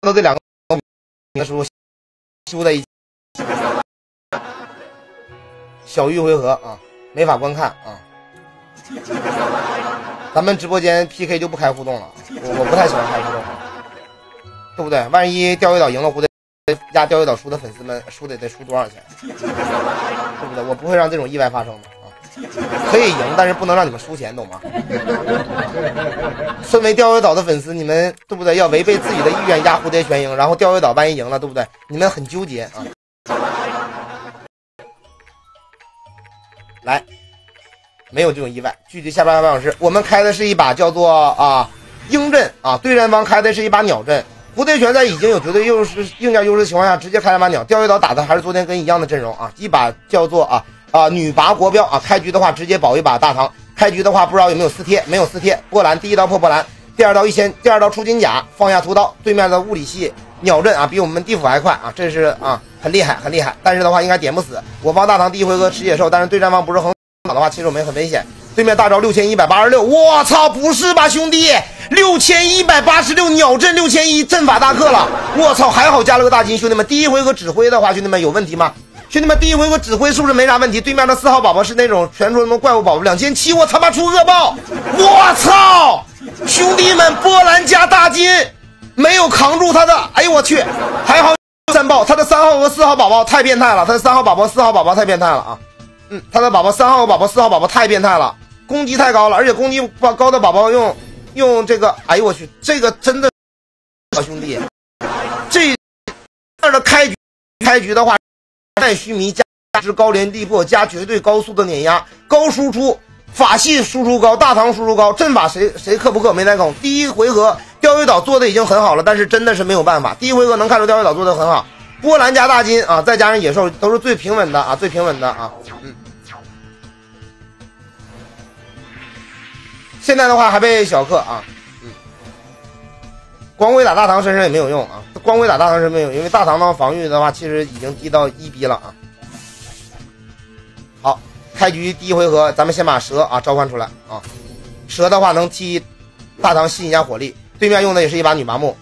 到这两个书输在一起，小玉回合啊，没法观看啊。咱们直播间 PK 就不开互动了，我我不太喜欢开互动，对不对？万一钓鱼岛赢了，胡德家钓鱼岛输的粉丝们输得得输多少钱？对不对？我不会让这种意外发生的。可以赢，但是不能让你们输钱，懂吗？身为钓鱼岛的粉丝，你们对不对？要违背自己的意愿压蝴蝶全赢，然后钓鱼岛万一赢了，对不对？你们很纠结啊。来，没有这种意外。具体下半半小时，我们开的是一把叫做啊鹰阵啊，对战方开的是一把鸟阵。蝴蝶泉在已经有绝对优势硬件优势的情况下，直接开了把鸟。钓鱼岛打的还是昨天跟一样的阵容啊，一把叫做啊。啊，女拔国标啊！开局的话直接保一把大唐。开局的话不知道有没有撕贴，没有撕贴。波兰第一刀破波兰，第二刀一千，第二刀出金甲，放下屠刀。对面的物理系鸟阵啊，比我们地府还快啊！这是啊，很厉害，很厉害。但是的话应该点不死。我方大唐第一回合吃野兽，但是对战方不是很好的话，其实我们很危险。对面大招六千一百八十六，我操，不是吧，兄弟？六千一百八十六鸟阵六千一阵法大克了，我操，还好加了个大金，兄弟们，第一回合指挥的话，兄弟们有问题吗？兄弟们，第一回合指挥是不是没啥问题？对面的四号宝宝是那种传说中的怪物宝宝，两千七，我他妈出恶爆！我操！兄弟们，波兰加大金没有扛住他的，哎呦我去！还好三爆，他的三号和四号宝宝太变态了，他的三号宝宝、四号宝宝太变态了啊！嗯，他的宝宝三号和宝宝、四号宝宝太变态了，攻击太高了，而且攻击高的宝宝用用这个，哎呦我去，这个真的，小兄弟，这样的开局开局的话。太虚弥加之高连地破加绝对高速的碾压高输出法系输出高大唐输出高阵法谁谁克不克没带梗第一回合钓鱼岛做的已经很好了，但是真的是没有办法。第一回合能看出钓鱼岛做的很好，波兰加大金啊，再加上野兽都是最平稳的啊，最平稳的啊。嗯。现在的话还被小克啊，光辉打大唐身上也没有用啊。光辉打大唐是没有，因为大唐的防御的话，其实已经低到一逼了啊。好，开局第一回合，咱们先把蛇啊召唤出来啊。蛇的话能替大唐吸引一下火力，对面用的也是一把女麻木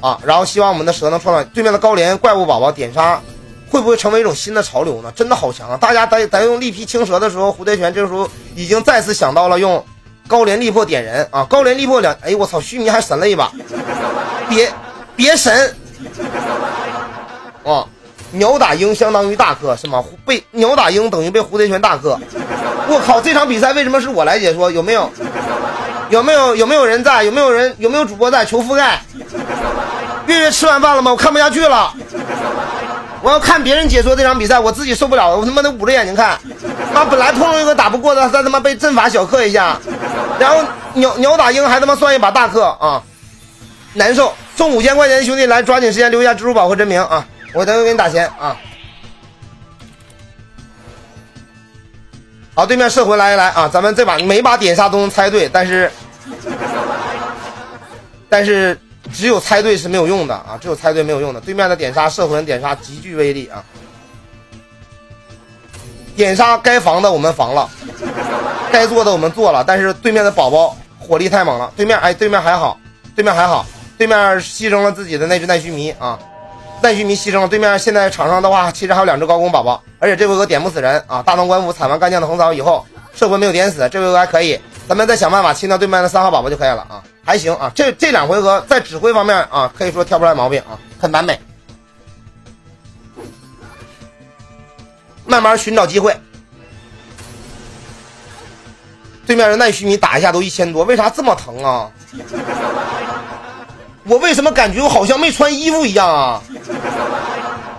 啊。然后希望我们的蛇能创造对面的高连怪物宝宝点杀，会不会成为一种新的潮流呢？真的好强啊！大家在在用力劈青蛇的时候，蝴蝶拳这时候已经再次想到了用高连力破点人啊。高连力破两，哎呦我操，须弥还神了一把，别。别神，啊！鸟打鹰相当于大克是吗？被鸟打鹰等于被蝴蝶拳大克。我靠！这场比赛为什么是我来解说？有没有？有没有？有没有人在？有没有人？有没有主播在？求覆盖！月月吃完饭了吗？我看不下去了，我要看别人解说这场比赛，我自己受不了，我他妈得捂着眼睛看。妈，本来碰到一个打不过的，再他妈被阵法小克一下，然后鸟鸟打鹰还他妈算一把大克啊！难受。送五千块钱的兄弟来，抓紧时间留下支付宝和真名啊！我等会给你打钱啊！好，对面射魂来一来啊！咱们这把每把点杀都能猜对，但是但是只有猜对是没有用的啊！只有猜对没有用的。对面的点杀摄魂点杀极具威力啊！点杀该防的我们防了，该做的我们做了，但是对面的宝宝火力太猛了。对面哎，对面还好，对面还好。对面牺牲了自己的那只奈须弥啊，奈须弥牺牲了。对面现在场上的话，其实还有两只高攻宝宝，而且这回合点不死人啊。大唐官府踩完干将的横扫以后，摄魂没有点死，这回合还可以。咱们再想办法清掉对面的三号宝宝就可以了啊，还行啊。这这两回合在指挥方面啊，可以说挑不出来毛病啊，很完美。慢慢寻找机会。对面的奈须弥打一下都一千多，为啥这么疼啊？我为什么感觉我好像没穿衣服一样啊？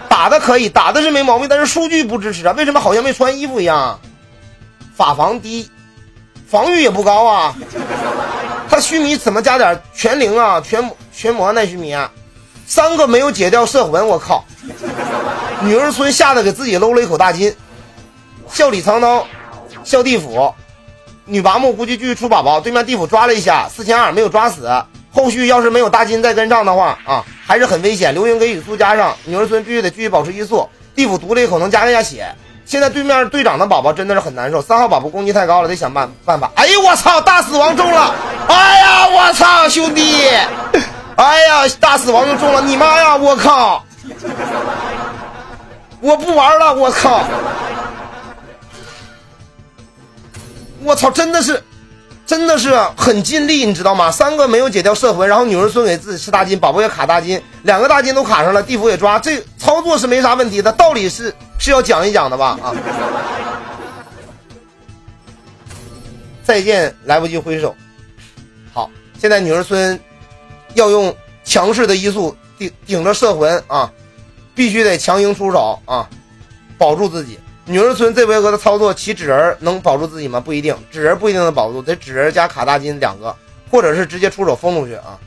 打的可以，打的是没毛病，但是数据不支持啊。为什么好像没穿衣服一样？法防低，防御也不高啊。他须弥怎么加点全灵啊？全全魔那须弥啊？三个没有解掉摄魂，我靠！女儿村吓得给自己搂了一口大金。笑里藏刀，笑地府，女拔木估计继续出宝宝。对面地府抓了一下，四千二没有抓死。后续要是没有大金再跟上的话啊，还是很危险。流云给语速加上，女儿村必须得继续保持移速。地府毒了一口能加一下血。现在对面队长的宝宝真的是很难受，三号宝宝攻击太高了，得想办办法。哎呦我操，大死亡中了！哎呀我操，兄弟！哎呀，大死亡又中了！你妈呀！我靠！我不玩了！我靠！我操！真的是，真的是很尽力，你知道吗？三个没有解掉摄魂，然后女儿孙给自己吃大金，宝宝也卡大金，两个大金都卡上了，地府也抓，这操作是没啥问题的，道理是是要讲一讲的吧？啊！再见，来不及挥手。好，现在女儿孙。要用强势的移速顶顶着摄魂啊，必须得强行出手啊，保住自己。女儿村这回合的操作，骑纸人能保住自己吗？不一定，纸人不一定能保住，得纸人加卡大金两个，或者是直接出手封出去啊。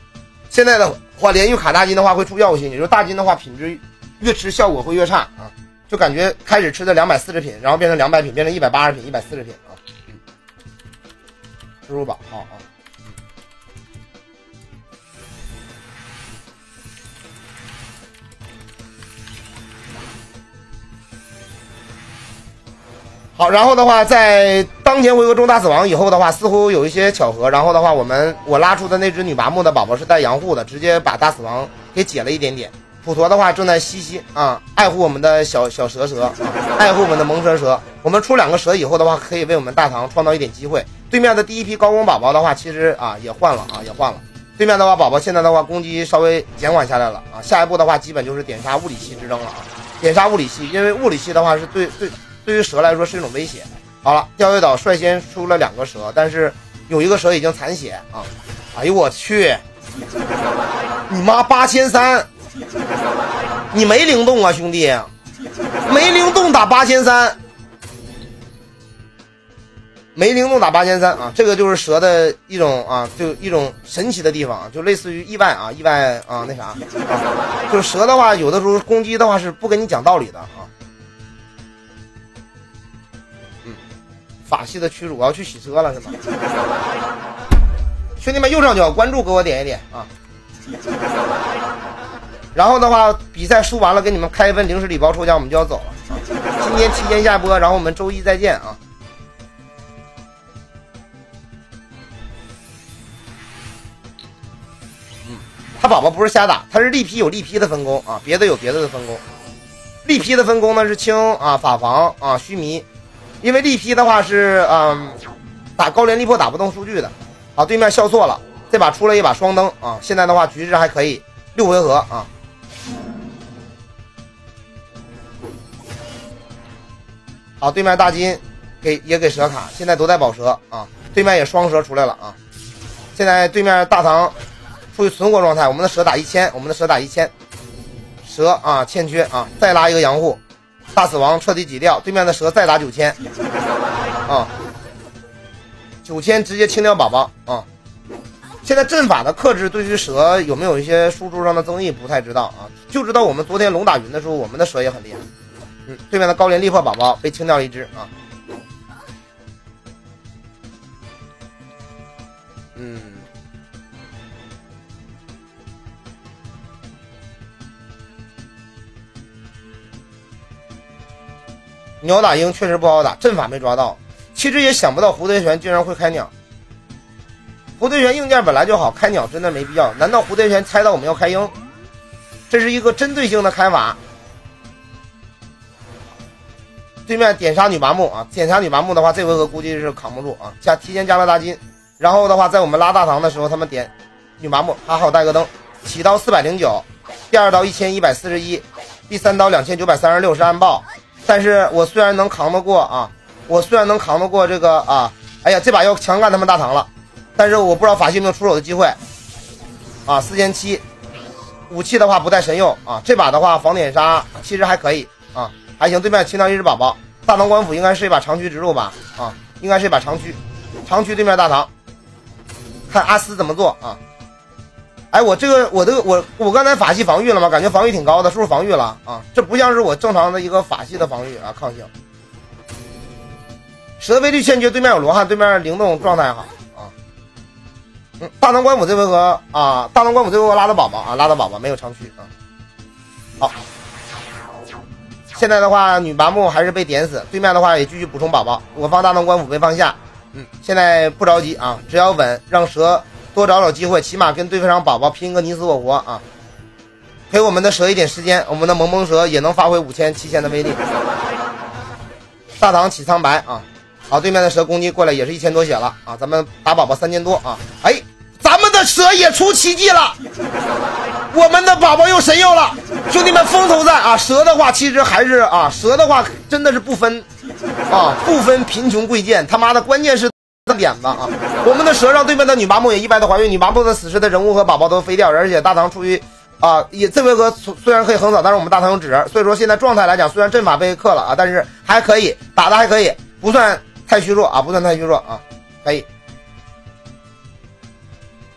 现在的话，连续卡大金的话会出药物性，也就是大金的话品质越吃效果会越差啊，就感觉开始吃的两百四十品，然后变成两百品，变成一百八十品、一百四十品啊。支付宝，好啊。好，然后的话，在当前回合中大死亡以后的话，似乎有一些巧合。然后的话，我们我拉出的那只女麻木的宝宝是带阳护的，直接把大死亡给解了一点点。普陀的话正在吸吸啊，爱护我们的小小蛇蛇，爱护我们的萌蛇蛇。我们出两个蛇以后的话，可以为我们大唐创造一点机会。对面的第一批高攻宝宝的话，其实啊也换了啊也换了。对面的话，宝宝现在的话攻击稍微减缓下来了啊。下一步的话，基本就是点杀物理系之争了啊，点杀物理系，因为物理系的话是对对。对于蛇来说是一种威胁。好了，钓鱼岛率先出了两个蛇，但是有一个蛇已经残血啊！哎呦我去，你妈八千三，你没灵动啊兄弟，没灵动打八千三，没灵动打八千三啊！这个就是蛇的一种啊，就一种神奇的地方，就类似于意外啊，意外啊那啥，就是蛇的话，有的时候攻击的话是不跟你讲道理的啊。法系的驱逐，我要去洗车了是吗？兄弟们，右上角关注给我点一点啊！然后的话，比赛输完了，给你们开一份零食礼包抽奖，我们就要走了。今天提前下播，然后我们周一再见啊！他宝宝不是瞎打，他是力劈有力劈的分工啊，别的有别的的分工。力劈的分工呢是清啊法防啊须弥。因为力劈的话是，嗯，打高连力破打不动数据的，啊，对面笑错了，这把出了一把双灯啊，现在的话局势还可以，六回合啊，好，对面大金给也给蛇卡，现在都在保蛇啊，对面也双蛇出来了啊，现在对面大唐处于存活状态，我们的蛇打一千，我们的蛇打一千，蛇啊欠缺啊，再拉一个阳护。大死亡彻底挤掉，对面的蛇再打九千，啊，九千直接清掉宝宝啊！现在阵法的克制对于蛇有没有一些输出上的增益？不太知道啊，就知道我们昨天龙打云的时候，我们的蛇也很厉害。嗯，对面的高连力破宝宝被清掉一只啊。嗯。鸟打鹰确实不好打，阵法没抓到。其实也想不到蝴蝶拳竟然会开鸟。蝴蝶拳硬件本来就好，开鸟真的没必要。难道蝴蝶拳猜到我们要开鹰？这是一个针对性的开法。对面点杀女麻木啊，点杀女麻木的话，这回合估计是扛不住啊。加提前加了大金，然后的话，在我们拉大唐的时候，他们点女麻木，还好带个灯。起刀四百零九，第二刀一千一百四十一，第三刀两千九百三十六是暗爆。但是我虽然能扛得过啊，我虽然能扛得过这个啊，哎呀，这把要强干他们大唐了，但是我不知道法系有没有出手的机会啊。四千七，武器的话不带神佑啊，这把的话防点杀其实还可以啊，还行。对面清掉一只宝宝，大唐官府应该是一把长驱直入吧啊，应该是一把长驱，长驱对面大唐，看阿斯怎么做啊。哎，我这个我这个我我刚才法系防御了吗？感觉防御挺高的，是不是防御了啊？这不像是我正常的一个法系的防御啊，抗性。蛇威力欠缺，对面有罗汉，对面灵动状态好啊。嗯，大唐官府这回合啊，大唐官府这回合拉的宝宝啊，拉的宝宝没有长驱啊。好，现在的话女麻木还是被点死，对面的话也继续补充宝宝。我方大唐官府被放下，嗯，现在不着急啊，只要稳，让蛇。多找找机会，起码跟对方宝宝拼个你死我活啊！给我们的蛇一点时间，我们的萌萌蛇也能发挥五千七千的威力。大唐起苍白啊！好，对面的蛇攻击过来也是一千多血了啊！咱们打宝宝三千多啊！哎，咱们的蛇也出奇迹了，我们的宝宝又神佑了，兄弟们风头在啊！蛇的话其实还是啊，蛇的话真的是不分啊，不分贫穷贵贱，他妈的关键是。点子啊！我们的蛇让对面的女娲木也意外的怀孕，女娲木的死时的人物和宝宝都飞掉，而且大唐出于啊，也这回合虽然可以横扫，但是我们大唐有纸人，所以说现在状态来讲，虽然阵法被克了啊，但是还可以打的还可以，不算太虚弱啊，不算太虚弱啊，可以。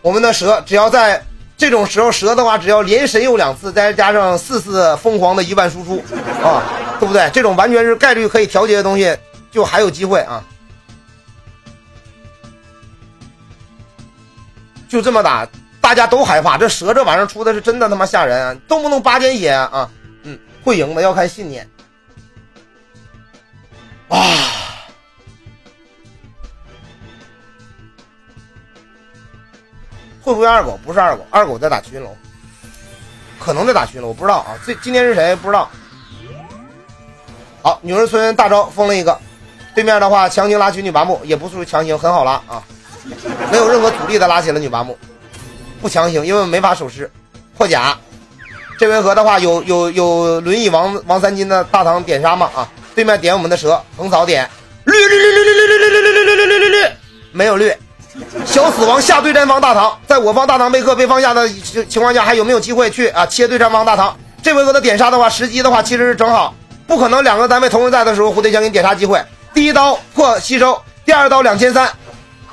我们的蛇只要在这种时候，蛇的话只要连神佑两次，再加上四次疯狂的一万输出啊，对不对？这种完全是概率可以调节的东西，就还有机会啊。就这么打，大家都害怕。这蛇这玩意儿出的是真的他妈吓人，动不动八点血啊！嗯，会赢的要看信念。啊！会不会二狗？不是二狗，二狗在打群龙，可能在打群龙，我不知道啊。这今天是谁？不知道。好，女儿村大招封了一个，对面的话强行拉群女娲木，也不属于强行，很好拉啊。没有任何阻力的拉起了女娲木，不强行，因为没法守尸。破甲，这回合的话有有有轮椅王王三金的大唐点杀嘛？啊，对面点我们的蛇横扫点，绿绿绿绿绿绿绿绿绿绿绿绿绿绿，没有绿。小死亡下对战方大唐，在我方大唐被克被放下的情况下，还有没有机会去啊切对战方大唐？这回合的点杀的话，时机的话其实是正好，不可能两个单位同时在的时候，蝴蝶枪给你点杀机会。第一刀破吸收，第二刀两千三。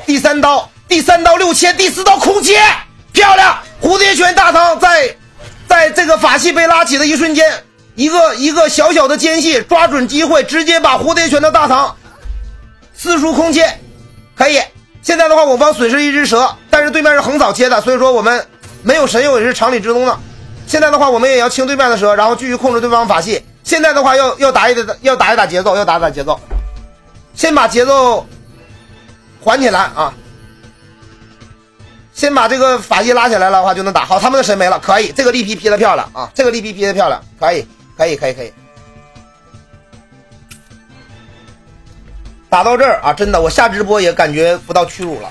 第三刀，第三刀六千，第四刀空切，漂亮！蝴蝶拳大唐在，在这个法器被拉起的一瞬间，一个一个小小的间隙，抓准机会，直接把蝴蝶拳的大唐四处空切，可以。现在的话，我方损失一只蛇，但是对面是横扫切的，所以说我们没有神佑也是常理之中的。现在的话，我们也要清对面的蛇，然后继续控制对方法器。现在的话，要要打一打，要打一打节奏，要打一打节奏，先把节奏。缓起来啊！先把这个法系拉起来了的话，就能打好。他们的神没了，可以。这个力劈劈的漂亮啊！这个力劈劈的漂亮，可以，可以，可以，可以。打到这儿啊，真的，我下直播也感觉不到屈辱了。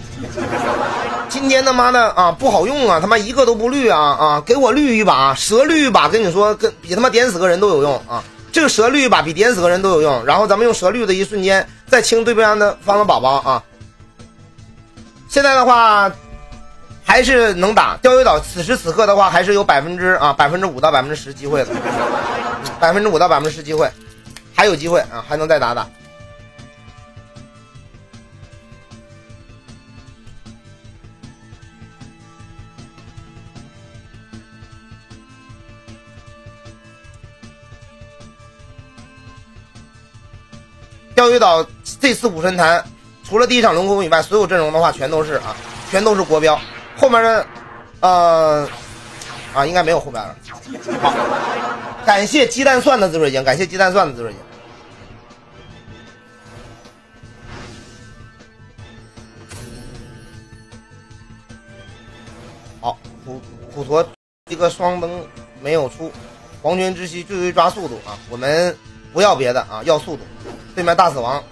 今天他妈的啊不好用啊，他妈一个都不绿啊啊！给我绿一把，蛇绿一把，跟你说，跟比他妈点死个人都有用啊！这个蛇绿一把比点死个人都有用。然后咱们用蛇绿的一瞬间再清对面的方的宝宝啊！现在的话还是能打钓鱼岛，此时此刻的话还是有百分之啊百分之五到百分之十机会的，百分之五到百分之十机会，还有机会啊，还能再打打。钓鱼岛这次武神坛，除了第一场龙宫以外，所有阵容的话全都是啊，全都是国标。后面的，呃，啊，应该没有后边了。好，感谢鸡蛋蒜的紫水晶，感谢鸡蛋蒜的紫水晶。好，虎虎驼一个双灯没有出，黄泉之息最为抓速度啊，我们不要别的啊，要速度。对面大死亡，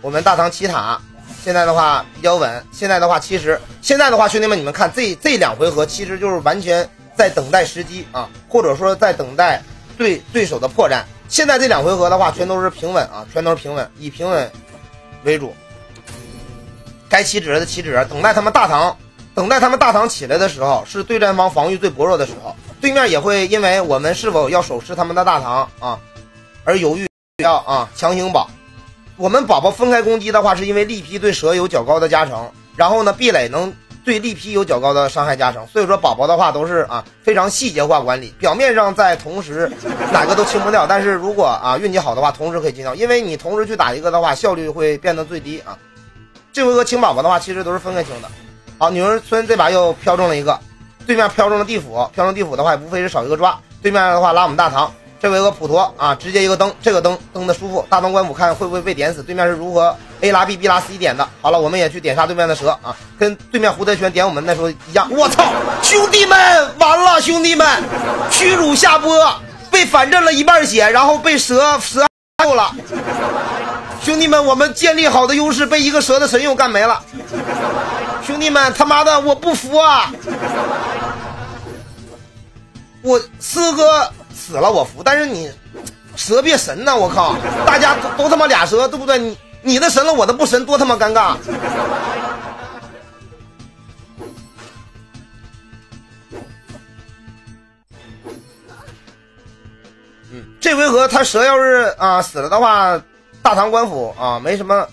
我们大唐奇塔现在的话比较稳。现在的话，其实现在的话，兄弟们，你们看这这两回合，其实就是完全在等待时机啊，或者说在等待对对手的破绽。现在这两回合的话，全都是平稳啊，全都是平稳，以平稳为主。该起纸的起止，等待他们大唐，等待他们大唐起来的时候，是对战方防御最薄弱的时候。对面也会因为我们是否要手持他们的大唐啊，而犹豫要啊强行保。我们宝宝分开攻击的话，是因为力劈对蛇有较高的加成，然后呢壁垒能对力劈有较高的伤害加成。所以说宝宝的话都是啊非常细节化管理，表面上在同时 哪个都清不掉，但是如果啊运气好的话，同时可以清掉，因为你同时去打一个的话，效率会变得最低啊。这回合清宝宝的话，其实都是分开清的。好，女儿村这把又飘中了一个。对面飘中了地府，飘中地府的话，无非是少一个抓。对面的话拉我们大唐，这回合普陀啊，直接一个灯，这个灯灯的舒服。大唐官府看会不会被点死？对面是如何 A 拉 B，B 拉 C 点的？好了，我们也去点杀对面的蛇啊，跟对面胡德全点我们那时候一样。我操，兄弟们，完了，兄弟们，屈辱下播，被反震了一半血，然后被蛇蛇救了。兄弟们，我们建立好的优势被一个蛇的神用干没了。兄弟们，他妈的，我不服啊！我四哥死了，我服，但是你蛇变神呐！我靠，大家都都他妈俩蛇，对不对？你你的神了，我的不神，多他妈尴尬！嗯，这回合他蛇要是啊死了的话，大唐官府啊没什么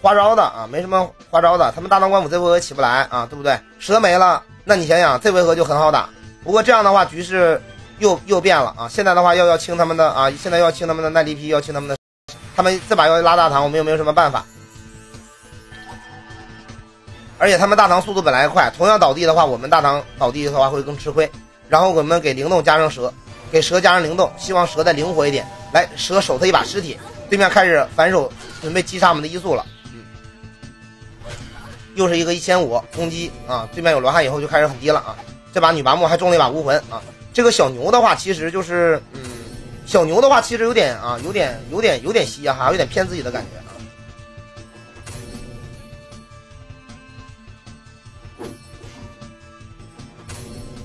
花招的啊，没什么花招的，他们大唐官府这回合起不来啊，对不对？蛇没了，那你想想，这回合就很好打。不过这样的话，局势又又变了啊！现在的话要要清他们的啊，现在要清他们的耐力批，要清他们的，他们这把要拉大唐，我们又没有什么办法。而且他们大唐速度本来快，同样倒地的话，我们大唐倒地的话会更吃亏。然后我们给灵动加上蛇，给蛇加上灵动，希望蛇再灵活一点。来，蛇守他一把尸体，对面开始反手准备击杀我们的医速了。又是一个一千五攻击啊！对面有罗汉以后就开始很低了啊！这把女拔木还中了一把无魂啊！这个小牛的话，其实就是，嗯，小牛的话其实有点啊，有点有点有点稀哈，有点骗自己的感觉啊。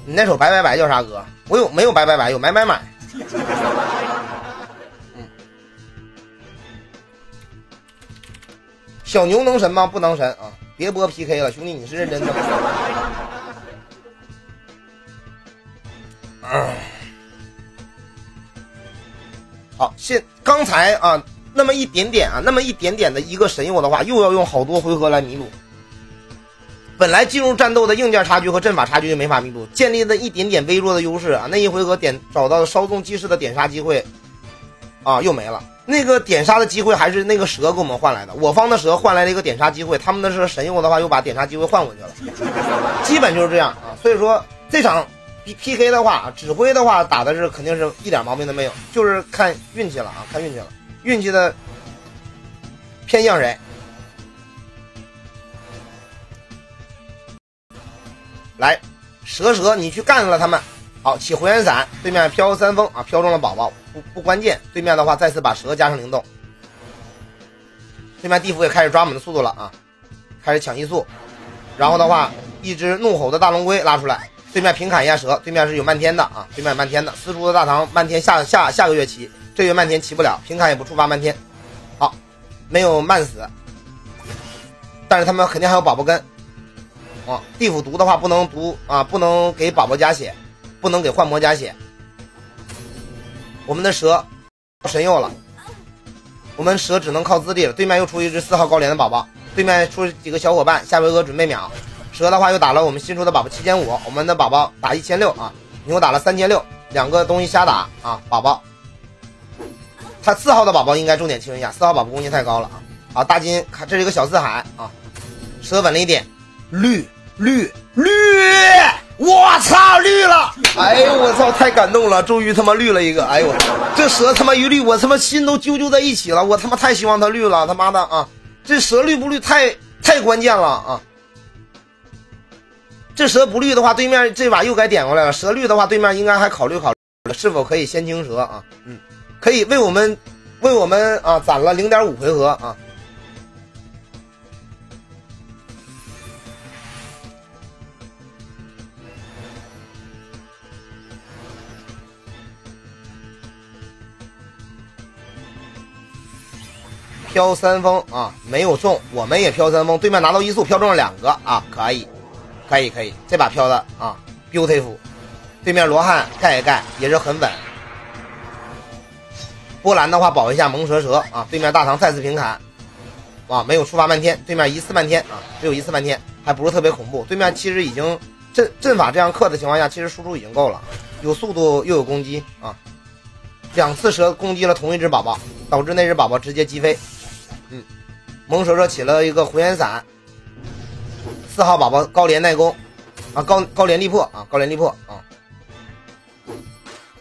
你那首白白白叫啥歌？我有没有白白白？有买买买。嗯，小牛能神吗？不能神啊！别播 PK 了，兄弟，你是认真的吗？刚才啊，那么一点点啊，那么一点点的一个神佑的话，又要用好多回合来弥补。本来进入战斗的硬件差距和阵法差距就没法弥补，建立的一点点微弱的优势啊，那一回合点找到稍纵即逝的点杀机会，啊，又没了。那个点杀的机会还是那个蛇给我们换来的，我方的蛇换来了一个点杀机会，他们的是神佑的话又把点杀机会换回去了，基本就是这样啊。所以说这场。P P K 的话，指挥的话打的是肯定是一点毛病都没有，就是看运气了啊，看运气了，运气的偏向谁？来，蛇蛇，你去干了他们。好，起回旋伞，对面飘三风啊，飘中了宝宝，不不关键。对面的话再次把蛇加上灵动，对面地府也开始抓我们的速度了啊，开始抢移速，然后的话，一只怒吼的大龙龟拉出来。对面平砍一下蛇，对面是有漫天的啊，对面漫天的四出的大唐漫天下下下个月骑，这月漫天骑不了，平砍也不触发漫天，好，没有慢死，但是他们肯定还有宝宝跟，啊，地府毒的话不能毒啊，不能给宝宝加血，不能给幻魔加血，我们的蛇神佑了，我们蛇只能靠自力了，对面又出一只四号高连的宝宝，对面出几个小伙伴，下回合准备秒。蛇的话又打了我们新出的宝宝七千五，我们的宝宝打一千六啊，牛打了三千六，两个东西瞎打啊，宝宝，他四号的宝宝应该重点清一下，四号宝宝攻击太高了啊，好大金看这是一个小四海啊，蛇稳了一点，绿绿绿，我操绿了，哎呦我操太感动了，终于他妈绿了一个，哎呦我这蛇他妈一绿我他妈心都揪揪在一起了，我他妈太希望它绿了，他妈的啊，这蛇绿不绿太太关键了啊。这蛇不绿的话，对面这把又该点过来了。蛇绿的话，对面应该还考虑考虑是否可以先清蛇啊？嗯，可以为我们为我们啊攒了零点五回合啊。飘三风啊，没有中，我们也飘三风，对面拿到一速，飘中了两个啊，可以。可以可以，这把飘的啊，beautiful，对面罗汉盖一盖也是很稳。波兰的话保一下萌蛇蛇啊，对面大唐再次平砍，啊，没有触发漫天，对面一次漫天啊，只有一次漫天，还不是特别恐怖。对面其实已经阵阵法这样克的情况下，其实输出已经够了，有速度又有攻击啊，两次蛇攻击了同一只宝宝，导致那只宝宝直接击飞。嗯，萌蛇蛇起了一个回旋伞，四号宝宝高连耐攻啊，高高连力破啊，高连力破啊。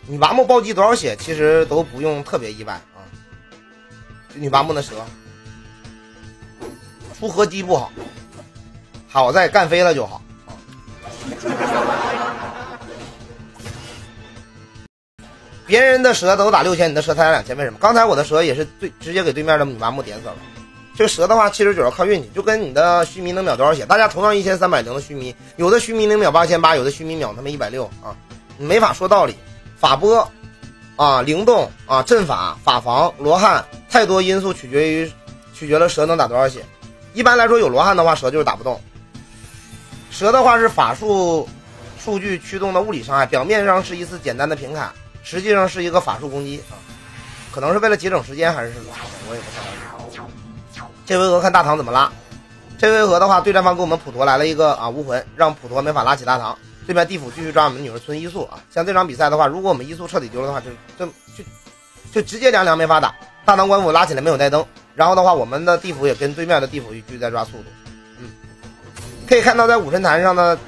女拔木暴击多少血，其实都不用特别意外啊。女拔木的蛇出合击不好，好在干飞了就好啊。别人的蛇都打六千，你的蛇才打两千，为什么？刚才我的蛇也是对直接给对面的女拔木点死了。这个蛇的话，其实主要靠运气，就跟你的须弥能秒多少血。大家同样一千三百零的须弥，有的须弥能秒八千八，有的须弥秒他妈一百六啊，你没法说道理。法波，啊，灵动啊，阵法、法防、罗汉，太多因素取决于，取决了蛇能打多少血。一般来说，有罗汉的话，蛇就是打不动。蛇的话是法术数据驱动的物理伤害，表面上是一次简单的平砍，实际上是一个法术攻击啊，可能是为了节省时间还是什么，我也不太了解。这回合看大唐怎么拉。这回合的话，对战方给我们普陀来了一个啊无魂，让普陀没法拉起大唐。对面地府继续抓我们女儿村一速啊！像这场比赛的话，如果我们一速彻底丢了的话，就就就就直接凉凉没法打。大唐官府拉起来没有带灯，然后的话，我们的地府也跟对面的地府继续在抓速度。嗯，可以看到在武神坛上的，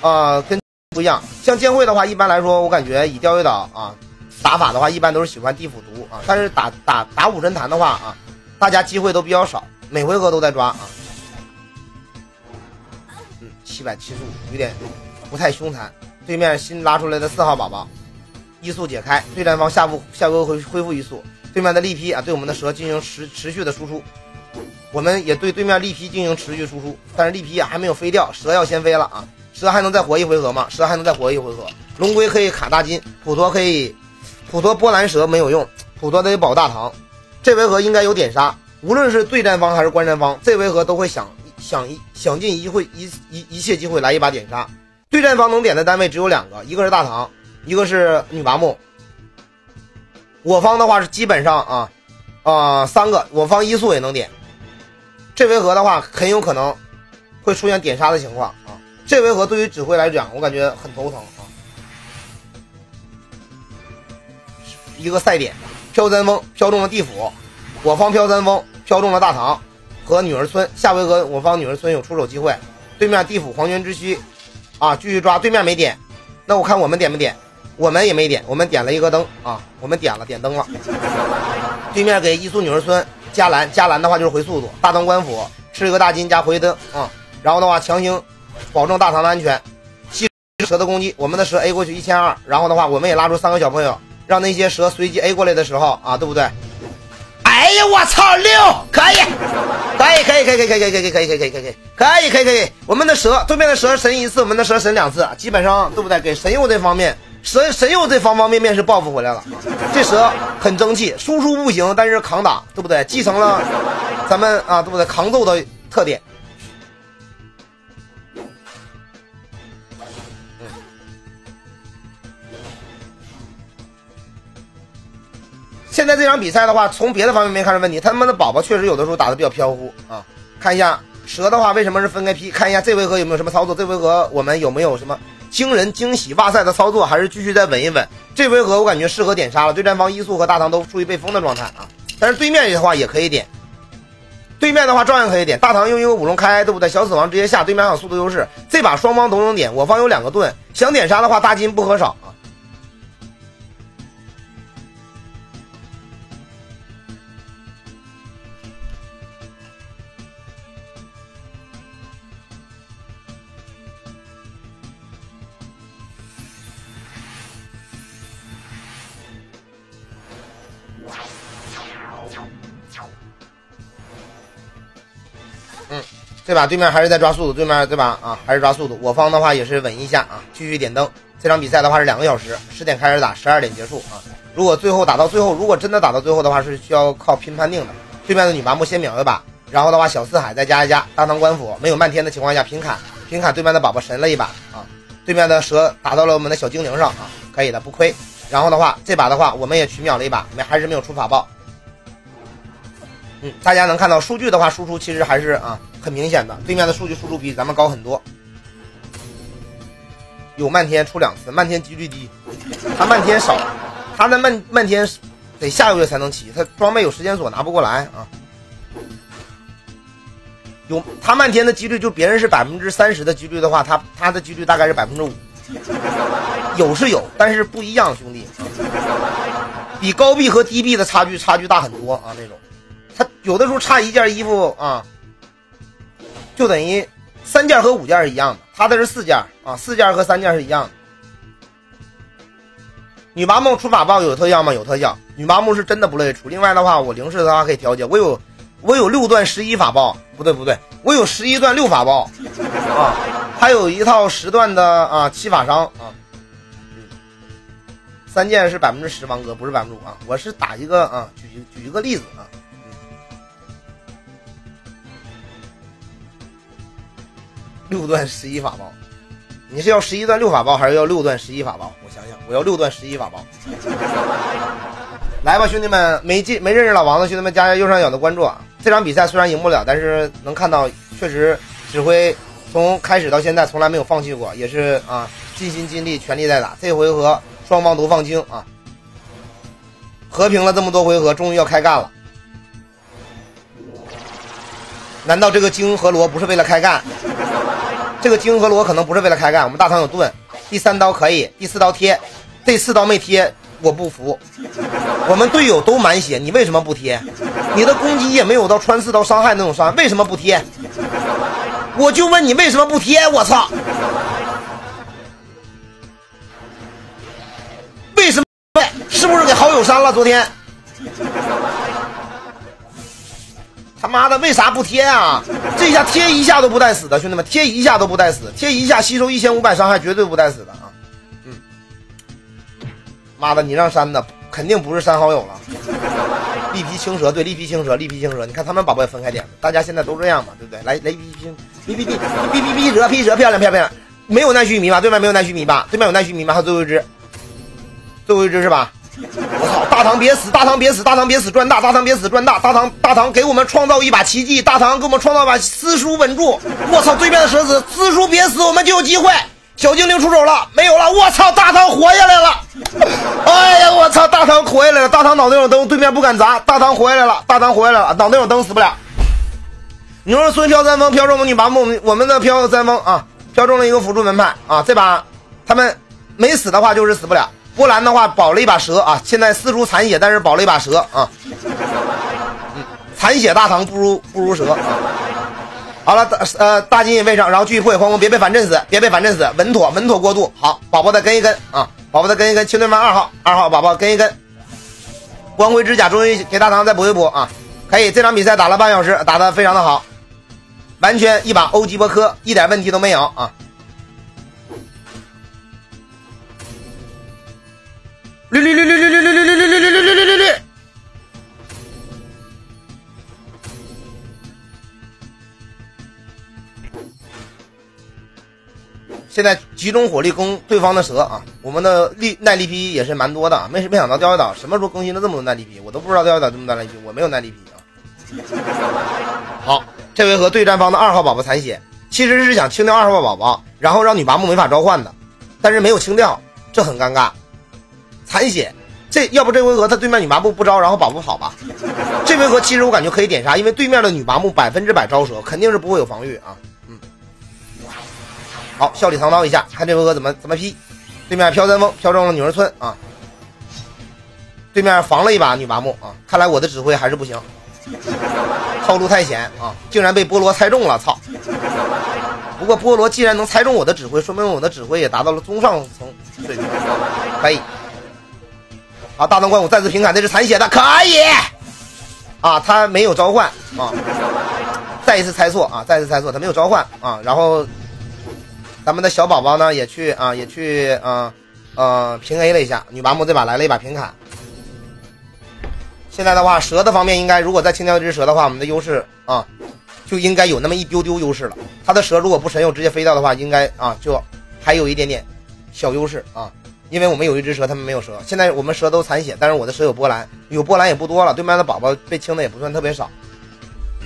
呃，跟不一样。像剑会的话，一般来说，我感觉以钓鱼岛啊打法的话，一般都是喜欢地府毒啊。但是打打打武神坛的话啊，大家机会都比较少，每回合都在抓啊。嗯，七百七十五，有点。不太凶残，对面新拉出来的四号宝宝，一速解开，对战方下步下回恢恢复一速，对面的力劈啊，对我们的蛇进行持持续的输出，我们也对对面力劈进行持续输出，但是力劈啊还没有飞掉，蛇要先飞了啊，蛇还能再活一回合吗？蛇还能再活一回合，龙龟可以卡大金，普陀可以，普陀波兰蛇没有用，普陀得保大唐，这回合应该有点杀，无论是对战方还是观战方，这回合都会想想一想尽一会一一一切机会来一把点杀。对战方能点的单位只有两个，一个是大唐，一个是女拔木。我方的话是基本上啊啊三个，我方一速也能点。这回合的话很有可能会出现点杀的情况啊。这回合对于指挥来讲，我感觉很头疼啊。一个赛点，飘三峰飘中了地府，我方飘三峰飘中了大唐和女儿村。下回合我方女儿村有出手机会，对面地府黄泉之息。啊，继续抓，对面没点，那我看我们点没点，我们也没点，我们点了一个灯啊，我们点了点灯了。对面给一速女儿村加蓝，加蓝的话就是回速度。大唐官府吃一个大金加回灯啊，然后的话强行保证大唐的安全。吸蛇的攻击，我们的蛇 A 过去一千二，然后的话我们也拉出三个小朋友，让那些蛇随机 A 过来的时候啊，对不对？哎呀，我操，六可以，可以，可以，可以，可以，可以，可以，可以，可以，可以，可以，可以，可以，可以，可以，可以。我们的蛇，对面的蛇神一次，我们的蛇神两次，基本上对不对？给神佑这方面，神神佑这方方面面是报复回来了。这蛇很争气，输出不行，但是扛打，对不对？继承了咱们啊，对不对？扛揍的特点。现在这场比赛的话，从别的方面没看出问题。他们的宝宝确实有的时候打的比较飘忽啊。看一下蛇的话，为什么是分开劈？看一下这回合有没有什么操作？这回合我们有没有什么惊人惊喜？哇塞的操作，还是继续再稳一稳？这回合我感觉适合点杀了。对战方一速和大唐都处于被封的状态啊。但是对面的话也可以点，对面的话照样可以点。大唐用一个五龙开，对不对？小死亡直接下，对面还有速度优势。这把双方都能点，我方有两个盾，想点杀的话，大金不可少这把对面还是在抓速度，对面对吧？啊，还是抓速度。我方的话也是稳一下啊，继续点灯。这场比赛的话是两个小时，十点开始打，十二点结束啊。如果最后打到最后，如果真的打到最后的话，是需要靠拼判定的。对面的女麻木先秒一把，然后的话小四海再加一加。大唐官府没有漫天的情况下平砍，平砍对面的宝宝神了一把啊。对面的蛇打到了我们的小精灵上啊，可以的，不亏。然后的话，这把的话我们也取秒了一把，没还是没有出法爆。嗯，大家能看到数据的话，输出其实还是啊很明显的，对面的数据输出比咱们高很多。有漫天出两次，漫天几率低，他漫天少，他的漫漫天得下个月才能起，他装备有时间锁拿不过来啊。有他漫天的几率，就别人是百分之三十的几率的话，他他的几率大概是百分之五，有是有，但是不一样，兄弟，比高币和低币的差距差距大很多啊，那种，他有的时候差一件衣服啊，就等于三件和五件是一样的，他的是四件啊，四件和三件是一样的。女麻木出法爆有特效吗？有特效，女麻木是真的不乐意出。另外的话，我零式的话可以调节，我有。我有六段十一法爆，不对不对，我有十一段六法爆，啊，还有一套十段的啊七法伤啊，三件是百分之十，王哥不是百分之五啊，我是打一个啊，举举一个例子啊，六段十一法爆，你是要十一段六法爆还是要六段十一法爆？我想想，我要六段十一法爆。来吧，兄弟们，没进没认识老王的兄弟们，加下右上角的关注啊。这场比赛虽然赢不了，但是能看到确实指挥从开始到现在从来没有放弃过，也是啊尽心尽力全力在打。这回合双方都放精啊，和平了这么多回合，终于要开干了。难道这个精和罗不是为了开干？这个精和罗可能不是为了开干。我们大唐有盾，第三刀可以，第四刀贴，这四刀没贴。我不服，我们队友都满血，你为什么不贴？你的攻击也没有到穿刺刀伤害那种伤，为什么不贴？我就问你为什么不贴？我操！为什么？是不是给好友删了？昨天？他妈的，为啥不贴啊？这下贴一下都不带死的，兄弟们，贴一下都不带死，贴一下吸收一千五百伤害，绝对不带死的啊！嗯。妈的，你让删的肯定不是删好友了。力皮青蛇，对，力皮青蛇，力皮青蛇。你看他们宝宝也分开点，大家现在都这样嘛，对不对？来，雷皮青，皮皮皮皮皮皮蛇，皮蛇漂亮漂亮。没有奈须弥吧？对面没有奈须弥吧？对面有奈须弥吗？还有最后一只，最后一只是吧？我操！大唐别死，大唐别死，大唐别死，赚大，大唐别死，赚大，大唐大唐给我们创造一把奇迹，大唐给我们创造把私书稳住。我操！对面的蛇子，私书别死，我们就有机会。小精灵出手了，没有了！我操，大唐活下来了！哎呀，我操，大唐活下来了！大唐脑袋有灯，对面不敢砸。大唐活下来了，大唐活下来了，脑袋有灯死不了。你说孙飘三丰飘中了女麻木，我们的飘三丰啊，飘中了一个辅助门派啊。这把他们没死的话就是死不了。波兰的话保了一把蛇啊，现在四出残血，但是保了一把蛇啊。残血大唐不如不如蛇。好了，大呃大金也位上，然后继续破坏黄蜂，别被反震死，别被反震死，稳妥稳妥过渡。好，宝宝再跟一跟啊，宝宝再跟一跟，青队们二号二号宝宝跟一跟，光辉之甲终于给大唐再补一补啊，可以，这场比赛打了半小时，打的非常的好，完全一把欧吉伯科，一点问题都没有啊。绿绿绿绿绿绿绿绿绿绿绿绿绿绿绿绿。现在集中火力攻对方的蛇啊！我们的力耐力皮也是蛮多的，没没想到钓鱼岛什么时候更新了这么多耐力皮，我都不知道钓鱼岛这么多耐力皮，我没有耐力皮啊。好，这回合对战方的二号宝宝残血，其实是想清掉二号宝宝，然后让女麻木没法召唤的，但是没有清掉，这很尴尬。残血，这要不这回合他对面女麻木不招，然后宝宝跑吧。这回合其实我感觉可以点杀，因为对面的女麻木百分之百招蛇，肯定是不会有防御啊。嗯好，笑里藏刀一下，看这回合怎么怎么劈。对面飘三风飘中了女儿村啊，对面防了一把女麻木啊，看来我的指挥还是不行，套路太险啊，竟然被菠萝猜中了，操！不过菠萝既然能猜中我的指挥，说明我的指挥也达到了中上层水平，可以。啊，大唐怪物再次平砍，这是残血的，可以。啊，他没有召唤啊，再一次猜错啊，再一次猜错，他没有召唤啊，然后。咱们的小宝宝呢，也去啊，也去啊，呃，平 A 了一下。女麻木这把来了一把平砍。现在的话，蛇的方面应该，如果再清掉一只蛇的话，我们的优势啊，就应该有那么一丢丢优势了。他的蛇如果不神佑直接飞掉的话，应该啊，就还有一点点小优势啊，因为我们有一只蛇，他们没有蛇。现在我们蛇都残血，但是我的蛇有波兰，有波兰也不多了。对面的宝宝被清的也不算特别少。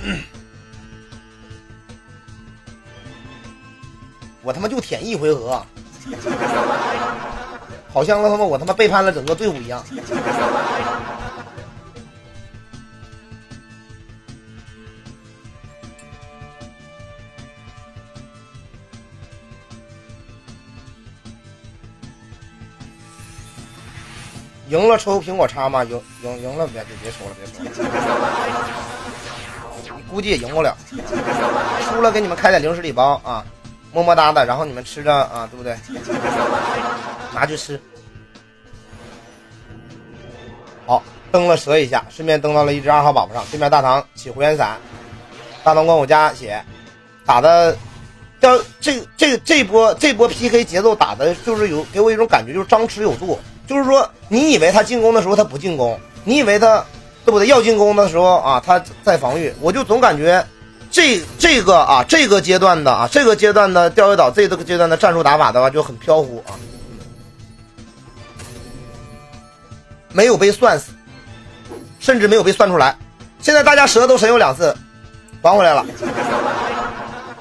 我他妈就舔一回合，好像他妈我他妈背叛了整个队伍一样。赢了抽苹果叉吗？赢赢赢了别别别抽了，别抽了。估计也赢不了。输了给你们开点零食礼包啊，么么哒的，然后你们吃着啊，对不对？拿去吃。好，蹬了蛇一下，顺便蹬到了一只二号宝宝上。对面大唐起回旋伞，大唐关我加血，打的，这这这波这波 PK 节奏打的就是有给我一种感觉，就是张弛有度。就是说，你以为他进攻的时候他不进攻，你以为他，对不对？要进攻的时候啊，他在防御。我就总感觉，这这个啊，这个阶段的啊，这个阶段的钓鱼岛这个阶段的战术打法的话就很飘忽啊，没有被算死，甚至没有被算出来。现在大家蛇都神有两次，还回来了，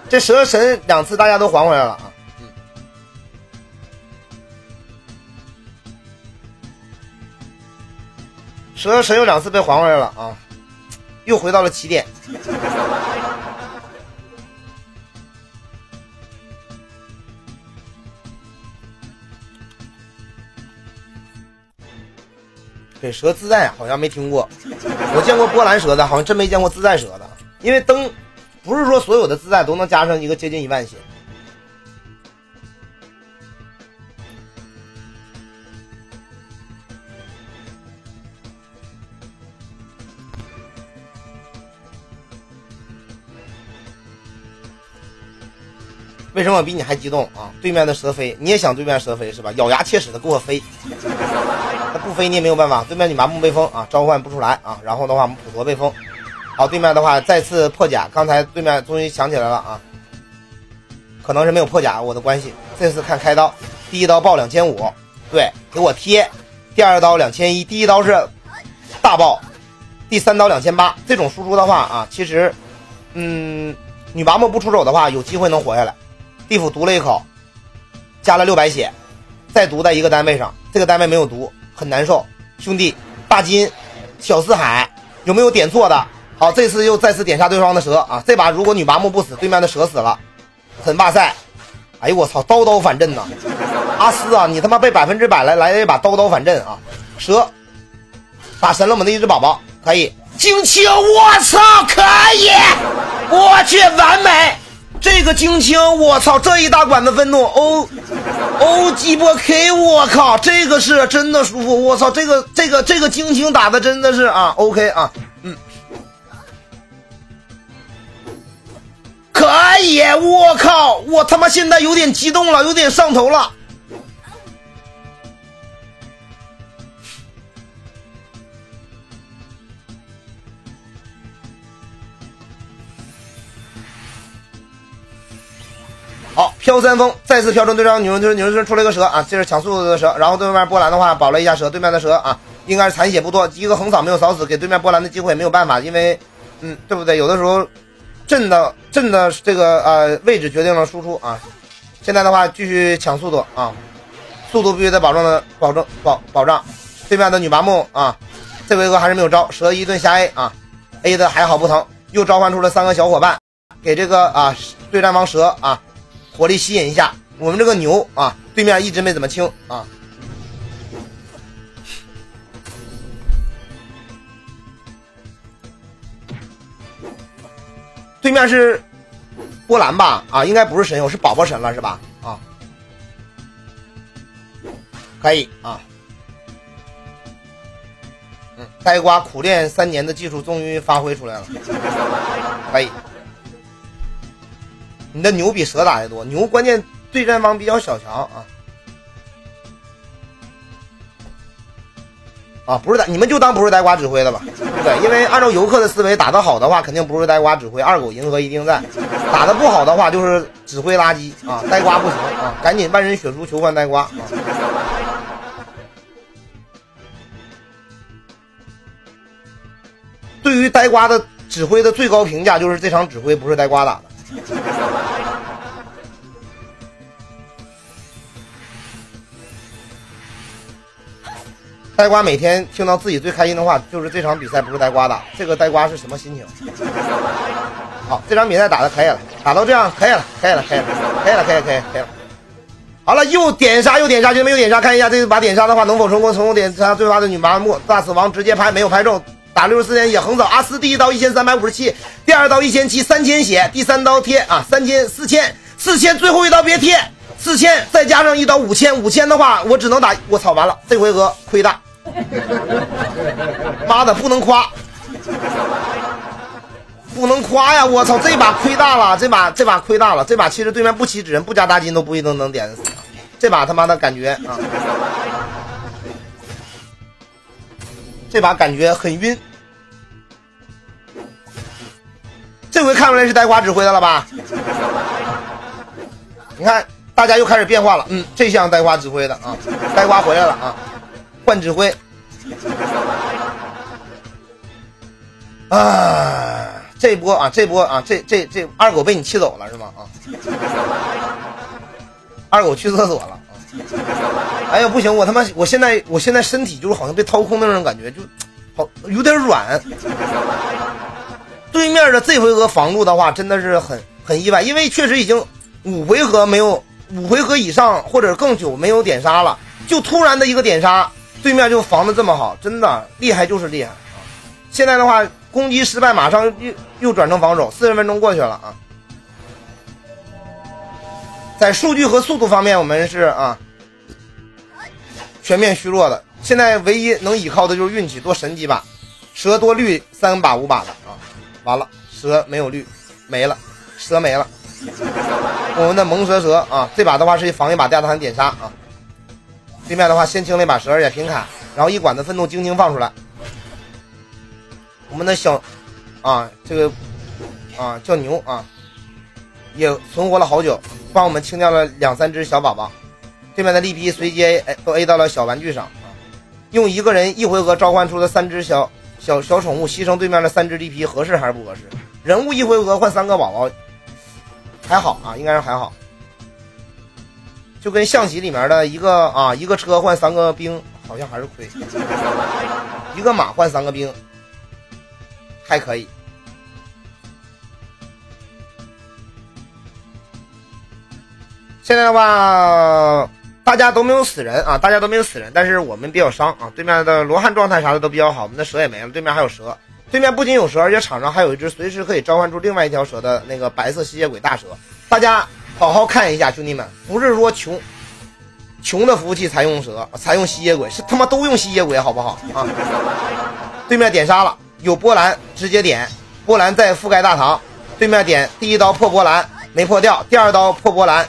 这蛇神两次大家都还回来了。蛇神有两次被还回来了啊，又回到了起点。对蛇自在好像没听过，我见过波兰蛇的，好像真没见过自在蛇的。因为灯不是说所有的自在都能加上一个接近一万血。为什么我比你还激动啊？对面的蛇飞，你也想对面蛇飞是吧？咬牙切齿的给我飞，他不飞你也没有办法。对面你麻木被封啊，召唤不出来啊。然后的话，我们普陀被封。好，对面的话再次破甲，刚才对面终于想起来了啊，可能是没有破甲我的关系。这次看开刀，第一刀爆两千五，对，给我贴。第二刀两千一，第一刀是大爆，第三刀两千八。这种输出的话啊，其实，嗯，女麻木不出手的话，有机会能活下来。地府毒了一口，加了六百血，再毒在一个单位上，这个单位没有毒，很难受。兄弟，大金，小四海，有没有点错的？好，这次又再次点下对方的蛇啊！这把如果女麻木不死，对面的蛇死了，很哇塞！哎呦我操，刀刀反震呐！阿斯啊，你他妈被百分之百来来了一把刀刀反震啊！蛇打神了我们的一只宝宝，可以惊青，我操，可以！我去，完美！这个惊青，我操！这一大管子愤怒，O O G 波 K，我靠！这个是真的舒服，我操！这个这个这个惊青打的真的是啊，OK 啊，嗯，可以，我靠！我他妈现在有点激动了，有点上头了。好，飘三风再次飘中对方女女女生出了一个蛇啊，这是抢速度的蛇。然后对面波兰的话保了一下蛇，对面的蛇啊应该是残血不多，一个横扫没有扫死，给对面波兰的机会没有办法，因为嗯对不对？有的时候阵的阵的这个呃位置决定了输出啊。现在的话继续抢速度啊，速度必须得保证的保证保保障。对面的女麻木啊，这回合还是没有招，蛇一顿瞎 A 啊，A 的还好不疼，又召唤出了三个小伙伴，给这个啊对战方蛇啊。火力吸引一下，我们这个牛啊，对面一直没怎么清啊。对面是波兰吧？啊，应该不是神游，是宝宝神了是吧？啊，可以啊。嗯，呆瓜苦练三年的技术终于发挥出来了，可以。你的牛比蛇打的多，牛关键对战方比较小强啊。啊，不是呆，你们就当不是呆瓜指挥的吧。对，因为按照游客的思维，打得好的话，肯定不是呆瓜指挥，二狗银河一定在；打得不好的话，就是指挥垃圾啊，呆瓜不行啊，赶紧万人血书求换呆瓜啊！对于呆瓜的指挥的最高评价就是这场指挥不是呆瓜打的。呆瓜每天听到自己最开心的话，就是这场比赛不是呆瓜打，这个呆瓜是什么心情？好，这场比赛打的可以了，打到这样可以了，可以了，可以了，可以了，可以，可以，可以了。好了，又点杀，又点杀，就没有点杀，看一下这把点杀的话能否成功？成功点杀最发的女麻木大死亡直接拍，没有拍中，打六十四点血横扫阿斯，第一刀一千三百五十七，第二刀一千七，三千血，第三刀贴啊，三千四千四千，最后一刀别贴，四千再加上一刀五千，五千的话我只能打，我操，完了，这回合亏大。妈的，不能夸，不能夸呀！我操，这把亏大了，这把这把亏大了，这把其实对面不起纸人不加大金都不一定能点死，这把他妈的感觉啊，这把感觉很晕，这回看出来是呆瓜指挥的了吧？你看，大家又开始变化了，嗯，这像呆瓜指挥的啊，呆瓜回来了啊。换指挥，啊，这波啊，这波啊，这这这二狗被你气走了是吗？啊，二狗去厕所了！哎呀，不行，我他妈，我现在我现在身体就是好像被掏空的那种感觉，就好有点软。对面的这回合防住的话，真的是很很意外，因为确实已经五回合没有五回合以上或者更久没有点杀了，就突然的一个点杀。对面就防的这么好，真的厉害就是厉害！现在的话，攻击失败，马上又又转成防守，四十分钟过去了啊！在数据和速度方面，我们是啊全面虚弱的。现在唯一能依靠的就是运气，多神几把，蛇多绿三把五把的啊！完了，蛇没有绿，没了，蛇没了。我们的萌蛇蛇啊，这把的话是防一把亚特兰点杀啊！对面的话，先清了一把蛇，而且平砍，然后一管子愤怒晶晶放出来。我们的小啊，这个啊叫牛啊，也存活了好久，帮我们清掉了两三只小宝宝。对面的利皮随机哎都 A 到了小玩具上，用一个人一回合召唤出的三只小小小宠物，牺牲对面的三只利皮，合适还是不合适？人物一回合换三个宝宝，还好啊，应该是还好。就跟象棋里面的一个啊，一个车换三个兵，好像还是亏；一个马换三个兵，还可以。现在的话，大家都没有死人啊，大家都没有死人，但是我们比较伤啊。对面的罗汉状态啥的都比较好，我们的蛇也没了，对面还有蛇。对面不仅有蛇，而且场上还有一只随时可以召唤出另外一条蛇的那个白色吸血鬼大蛇，大家。好好看一下，兄弟们，不是说穷，穷的服务器才用蛇，才用吸血鬼，是他妈都用吸血鬼，好不好啊？对面点杀了，有波兰，直接点波兰在覆盖大唐。对面点第一刀破波兰没破掉，第二刀破波兰，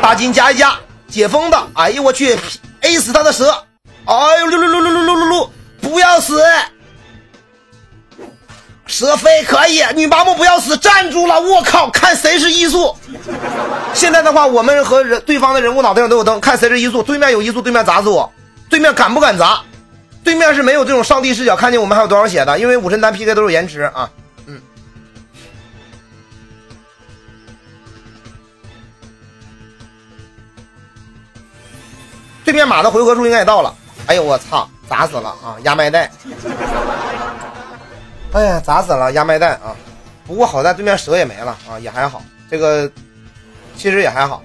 大金加一加解封的，哎呦我去！A 死他的蛇！哎呦，噜噜噜噜噜噜噜！不要死！蛇飞可以，女麻木不要死，站住了！我靠，看谁是一速！现在的话，我们和人对方的人物脑袋上都有灯，看谁是一速。对面有一速，对面砸死我！对面敢不敢砸？对面是没有这种上帝视角，看见我们还有多少血的，因为武神丹 PK 都是延迟啊。对面马的回合数应该也到了，哎呦我操，砸死了啊！压麦袋，哎呀，砸死了压麦袋啊！不过好在对面蛇也没了啊，也还好，这个其实也还好，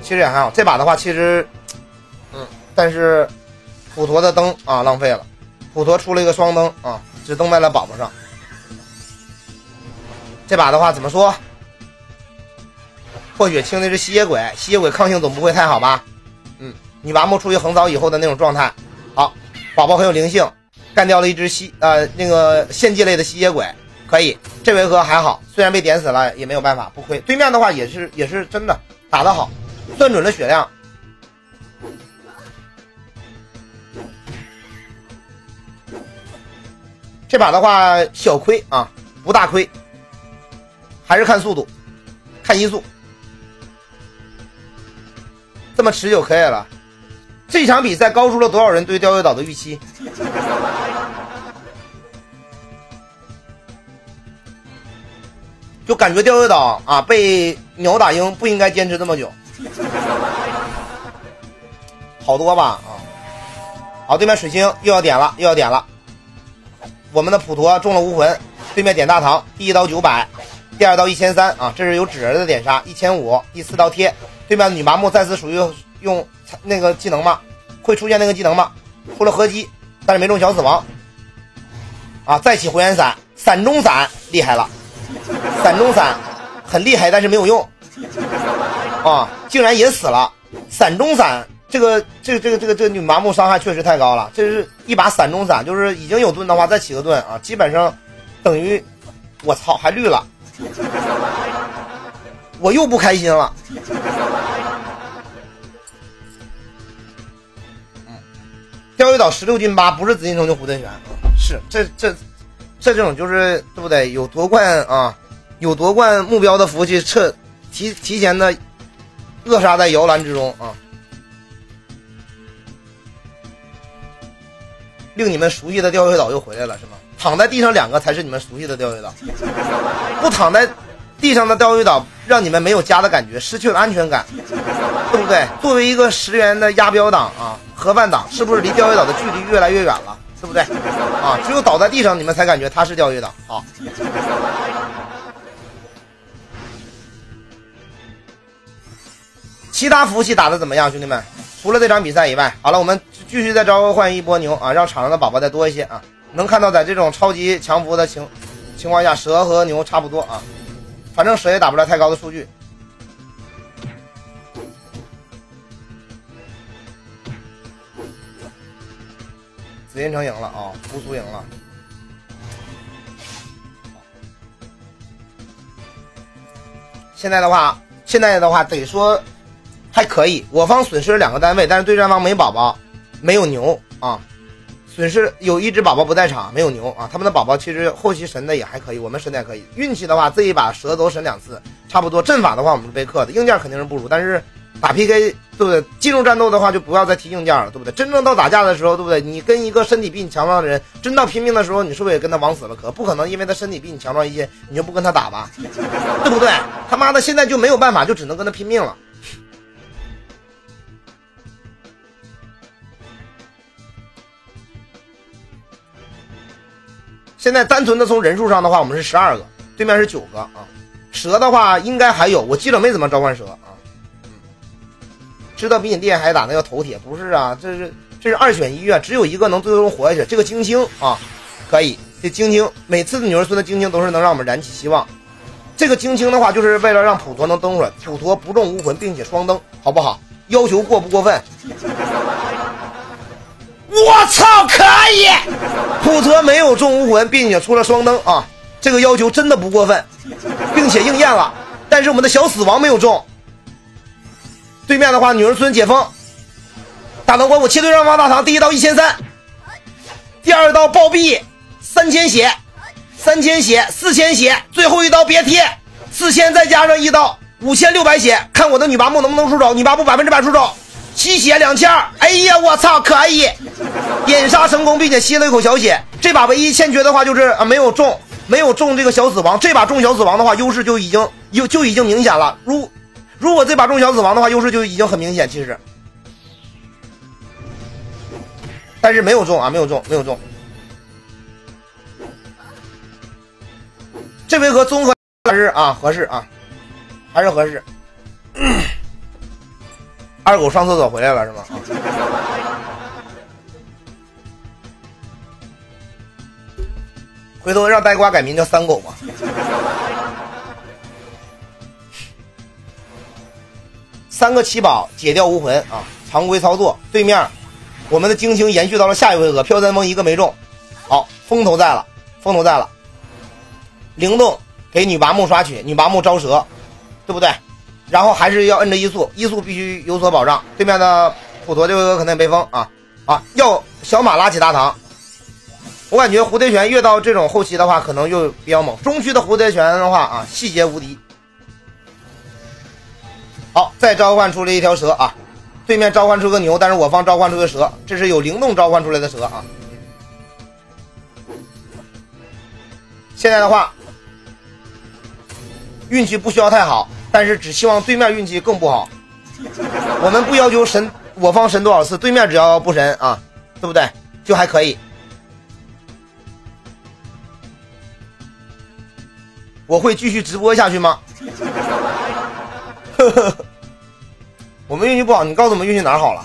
其实也还好。这把的话，其实，嗯，但是普陀的灯啊浪费了，普陀出了一个双灯啊，只蹬在了宝宝上。这把的话怎么说？破血清的是吸血鬼，吸血鬼抗性总不会太好吧？嗯，女娲木处于横扫以后的那种状态。好，宝宝很有灵性，干掉了一只吸呃那个献祭类的吸血鬼，可以。这回合还好，虽然被点死了也没有办法，不亏。对面的话也是也是真的打得好，算准了血量。这把的话小亏啊，不大亏，还是看速度，看音速。这么持久可以了。这场比赛高出了多少人对钓鱼岛的预期？就感觉钓鱼岛啊被鸟打鹰不应该坚持这么久。好多吧啊！好，对面水星又要点了，又要点了。我们的普陀中了无魂，对面点大唐，第一刀九百，第二刀一千三啊，这是有纸人的点杀一千五，第四刀贴。对面的女麻木再次属于用那个技能吗？会出现那个技能吗？出了合击，但是没中小死亡。啊，再起回旋伞，伞中伞厉害了，伞中伞很厉害，但是没有用。啊，竟然也死了。伞中伞这个这个这个这个这个女麻木伤害确实太高了，这是一把伞中伞，就是已经有盾的话再起个盾啊，基本上等于我操还绿了。我又不开心了。钓鱼岛十六进八不是紫禁城就胡天玄，是这这这这种就是对不对？有夺冠啊，有夺冠目标的服务器，撤提提前的扼杀在摇篮之中啊，令你们熟悉的钓鱼岛又回来了是吗？躺在地上两个才是你们熟悉的钓鱼岛，不躺在。地上的钓鱼岛让你们没有家的感觉，失去了安全感，对不对？作为一个十元的压标党啊，盒饭党，是不是离钓鱼岛的距离越来越远了？对不对？啊，只有倒在地上，你们才感觉它是钓鱼岛。好，其他服务器打的怎么样，兄弟们？除了这场比赛以外，好了，我们继续再召唤一波牛啊，让场上的宝宝再多一些啊。能看到，在这种超级强服的情情况下，蛇和牛差不多啊。反正蛇也打不了太高的数据。紫禁城赢了啊，扶苏赢了。现在的话，现在的话得说还可以，我方损失了两个单位，但是对战方没宝宝，没有牛啊。损失有一只宝宝不在场，没有牛啊。他们的宝宝其实后期神的也还可以，我们神的也可以。运气的话，这一把蛇都神两次，差不多。阵法的话，我们是被克的，硬件肯定是不如。但是打 PK 对不对？进入战斗的话，就不要再提硬件了，对不对？真正到打架的时候，对不对？你跟一个身体比你强壮的人，真到拼命的时候，你是不是也跟他往死了磕？不可能，因为他身体比你强壮一些，你就不跟他打吧？对不对？他妈的，现在就没有办法，就只能跟他拼命了。现在单纯的从人数上的话，我们是十二个，对面是九个啊。蛇的话应该还有，我记得没怎么召唤蛇啊。知道比你厉害还打那个头铁？不是啊，这是这是二选一啊，只有一个能最终活下去。这个晶晶啊，可以。这晶晶每次的女儿孙的晶晶都是能让我们燃起希望。这个晶晶的话，就是为了让普陀能登出来，普陀不中无魂，并且双登，好不好？要求过不过分？我操，可以！普陀没有中无魂，并且出了双灯啊，这个要求真的不过分，并且应验了。但是我们的小死亡没有中。对面的话，女儿孙解封，大唐关我切对上方大唐，第一刀一千三，第二刀暴毙三千血，三千血，四千血，最后一刀别贴，四千再加上一刀五千六百血，看我的女拔木能不能出手，女拔木百分之百出手。吸血两千二，哎呀，我操，可以点杀成功，并且吸了一口小血。这把唯一欠缺的话就是啊，没有中，没有中这个小死亡。这把中小死亡的话，优势就已经有就已经明显了。如如果这把中小死亡的话，优势就已经很明显。其实，但是没有中啊，没有中，没有中。这回合综合还是啊合适啊，还是合适。二狗上厕所回来了是吗？回头让呆瓜改名叫三狗吧。三个七宝解掉无魂啊，常规操作。对面，我们的惊星延续到了下一回合，飘三风一个没中。好，风头在了，风头在了。灵动给女拔木刷取，女拔木招蛇，对不对？然后还是要摁着一速，一速必须有所保障。对面的普陀这回合可能也被封啊啊！要小马拉起大唐。我感觉蝴蝶拳越到这种后期的话，可能又比较猛。中区的蝴蝶拳的话啊，细节无敌。好，再召唤出来一条蛇啊！对面召唤出个牛，但是我方召唤出个蛇，这是有灵动召唤出来的蛇啊。现在的话，运气不需要太好，但是只希望对面运气更不好。我们不要求神，我方神多少次，对面只要不神啊，对不对？就还可以。我会继续直播下去吗？呵 呵我们运气不好，你告诉我们运气哪好了，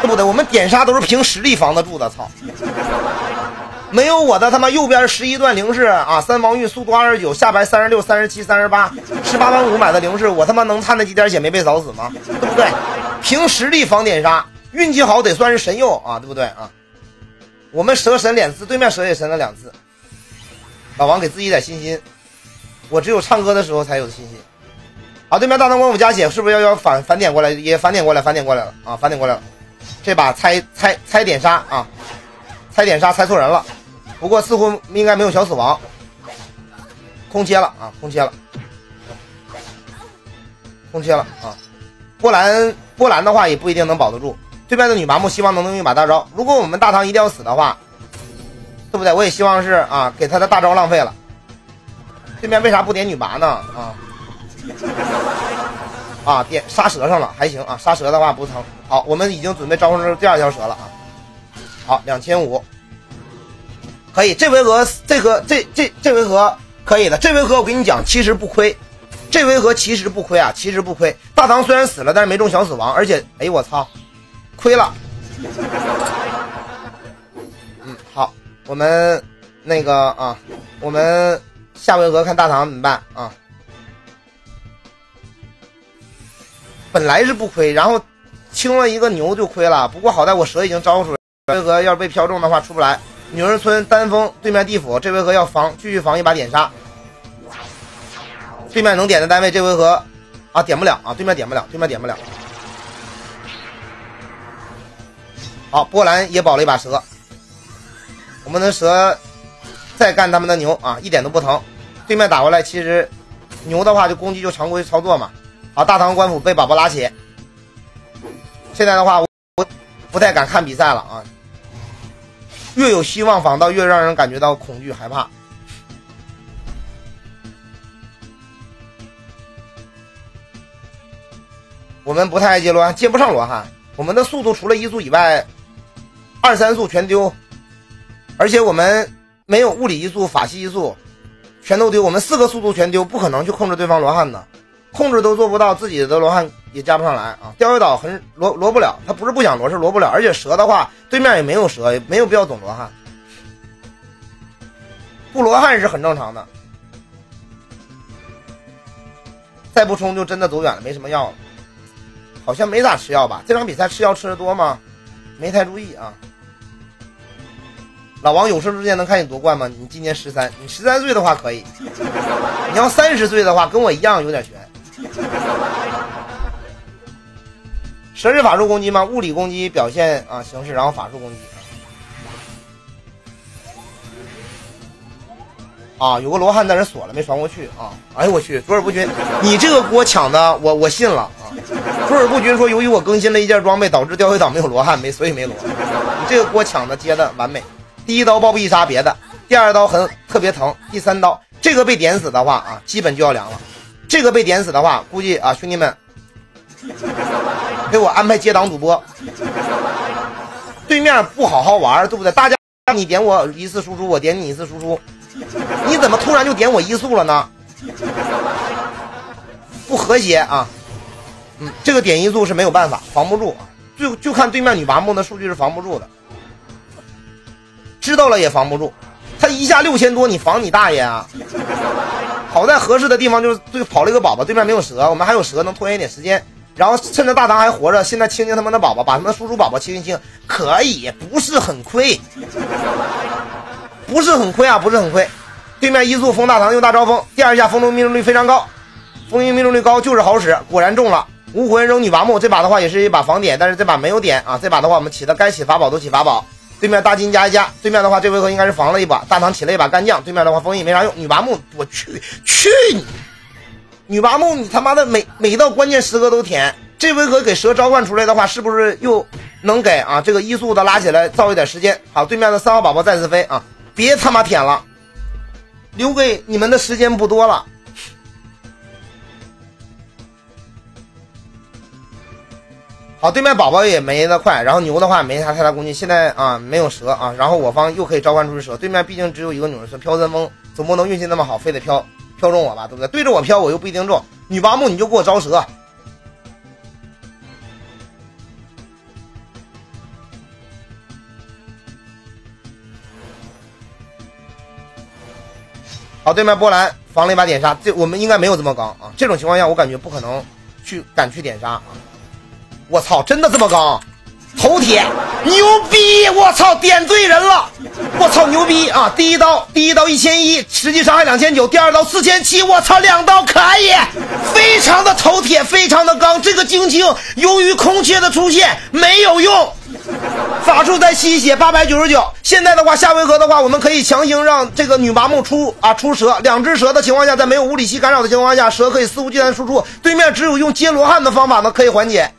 对不对？我们点杀都是凭实力防得住的，操！没有我的他妈右边十一段零式啊，三防御速度二十九，下排三十六、三十七、三十八，十八万五买的零式，我他妈能差那几点血没被扫死吗？对不对？凭实力防点杀，运气好得算是神佑啊，对不对啊？我们蛇神两次，对面蛇也神了两次，老王给自己点信心。我只有唱歌的时候才有信心。好，对面大唐光武加血，是不是要要反反点过来？也反点过来，反点过来了啊！反点过来了。这把猜猜猜点杀啊！猜点杀猜错人了。不过似乎应该没有小死亡。空切了啊！空切了。空切了啊！波兰波兰的话也不一定能保得住。对面的女麻木希望能用一把大招。如果我们大唐一定要死的话，对不对？我也希望是啊，给他的大招浪费了。对面为啥不点女拔呢？啊 啊，点杀蛇上了，还行啊，杀蛇的话不疼。好，我们已经准备召唤出第二条蛇了啊。好，两千五，可以。这回合，这回这这这回合可以的。这回合我跟你讲，其实不亏。这回合其实不亏啊，其实不亏。大唐虽然死了，但是没中小死亡，而且，哎我操，亏了。嗯，好，我们那个啊，我们。下回合看大唐怎么办啊？本来是不亏，然后清了一个牛就亏了。不过好在我蛇已经招出来，这回合要是被飘中的话出不来。女人村单峰对面地府，这回合要防，继续防一把点杀。对面能点的单位，这回合啊点不了啊，对面点不了，对面点不了。好，波兰也保了一把蛇，我们的蛇。再干他们的牛啊，一点都不疼。对面打过来，其实牛的话就攻击就常规操作嘛。啊，大唐官府被宝宝拉起。现在的话，我不太敢看比赛了啊。越有希望，反倒越让人感觉到恐惧害怕。我们不太爱接罗汉，接不上罗汉。我们的速度除了一速以外，二三速全丢，而且我们。没有物理移速、法系移速，全都丢。我们四个速度全丢，不可能去控制对方罗汉的，控制都做不到，自己的罗汉也加不上来啊！钓鱼岛很罗罗不了，他不是不想罗，是罗不了。而且蛇的话，对面也没有蛇，也没有必要总罗汉，不罗汉是很正常的。再不冲就真的走远了，没什么药了。好像没咋吃药吧？这场比赛吃药吃的多吗？没太注意啊。老王有生之年能看你夺冠吗？你今年十三，你十三岁的话可以。你要三十岁的话，跟我一样有点悬。蛇是法术攻击吗？物理攻击表现啊形式，然后法术攻击。啊，有个罗汉在那锁了，没传过去啊！哎呦我去，卓尔不军，你这个锅抢的，我我信了啊！卓尔不军说，由于我更新了一件装备，导致钓鱼岛没有罗汉，没所以没罗。你这个锅抢的接的完美。第一刀暴毙杀别的，第二刀很特别疼，第三刀这个被点死的话啊，基本就要凉了。这个被点死的话，估计啊，兄弟们给我安排接档主播。对面不好好玩，对不对？大家你点我一次输出，我点你一次输出，你怎么突然就点我一速了呢？不和谐啊！嗯，这个点一速是没有办法，防不住，就就看对面女拔木的数据是防不住的。知道了也防不住，他一下六千多，你防你大爷啊！好在合适的地方就是对跑了一个宝宝，对面没有蛇，我们还有蛇能拖延一点时间。然后趁着大唐还活着，现在清清他们的宝宝，把他们的输出宝宝清一清，可以不是很亏，不是很亏啊，不是很亏。对面一速封大唐用大招风，第二下封中命中率非常高，封印命中率高就是好使，果然中了。无魂扔女娲木，这把的话也是一把防点，但是这把没有点啊。这把的话我们起的该起法宝都起法宝。对面大金加一加，对面的话这回合应该是防了一把，大唐起了一把干将。对面的话封印没啥用，女娲木我去去你，女娲木你他妈的每每到关键时刻都舔。这回合给蛇召唤出来的话，是不是又能给啊这个一速的拉起来造一点时间？好，对面的三号宝宝再次飞啊，别他妈舔了，留给你们的时间不多了。好，对面宝宝也没那快，然后牛的话没啥太大攻击。现在啊，没有蛇啊，然后我方又可以召唤出蛇。对面毕竟只有一个女人，是飘三风，总不能运气那么好，非得飘飘中我吧，对不对？对着我飘，我又不一定中。女娲木你就给我招蛇。好，对面波兰防了一把点杀，这我们应该没有这么刚啊。这种情况下，我感觉不可能去敢去点杀啊。我操，真的这么刚？头铁，牛逼！我操，点对人了！我操，牛逼啊！第一刀，第一刀一千一，实际伤害两千九；第二刀四千七，我操，两刀可以，非常的头铁，非常的刚。这个晶晶由于空缺的出现没有用，法术在吸血八百九十九。现在的话，下回合的话，我们可以强行让这个女麻木出啊出蛇，两只蛇的情况下，在没有物理系干扰的情况下，蛇可以肆无忌惮输出，对面只有用接罗汉的方法呢可以缓解。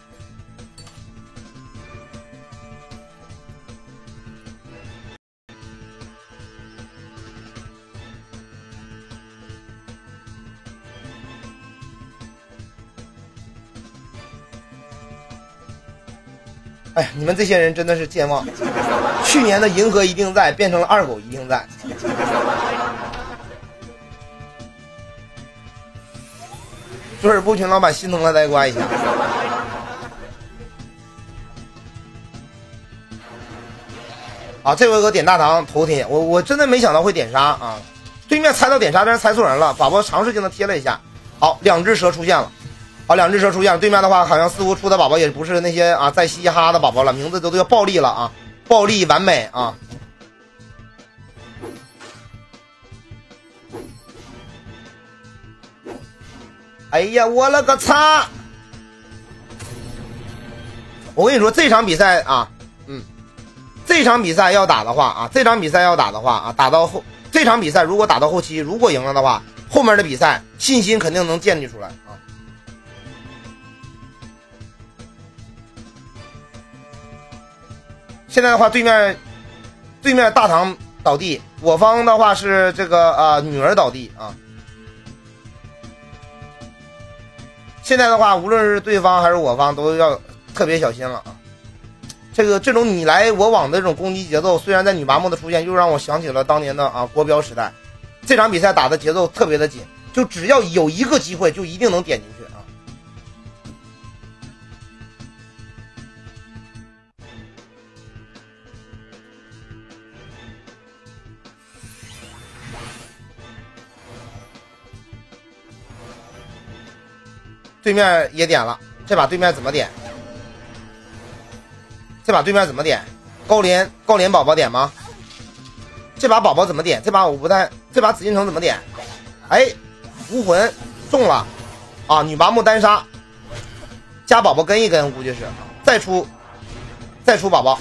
哎，你们这些人真的是健忘！去年的银河一定在变成了二狗一定在。卓尔不群老板心疼了，再刮一下。啊，这回合点大唐头铁，我我真的没想到会点杀啊！对面猜到点杀，但是猜错人了，宝宝尝试性的贴了一下。好，两只蛇出现了。好，两只蛇出现，对面的话好像似乎出的宝宝也不是那些啊在嘻嘻哈哈的宝宝了，名字都都叫暴力了啊，暴力完美啊！哎呀，我了个擦！我跟你说，这场比赛啊，嗯，这场比赛要打的话啊，这场比赛要打的话啊，打到后这场比赛如果打到后期，如果赢了的话，后面的比赛信心肯定能建立出来。现在的话，对面，对面大唐倒地，我方的话是这个啊女儿倒地啊。现在的话，无论是对方还是我方，都要特别小心了啊。这个这种你来我往的这种攻击节奏，虽然在女麻木的出现，又让我想起了当年的啊国标时代。这场比赛打的节奏特别的紧，就只要有一个机会，就一定能点进去。对面也点了，这把对面怎么点？这把对面怎么点？高连高连宝宝点吗？这把宝宝怎么点？这把我不太，这把紫禁城怎么点？哎，无魂中了啊！女麻木单杀，加宝宝跟一跟，估计是再出再出宝宝。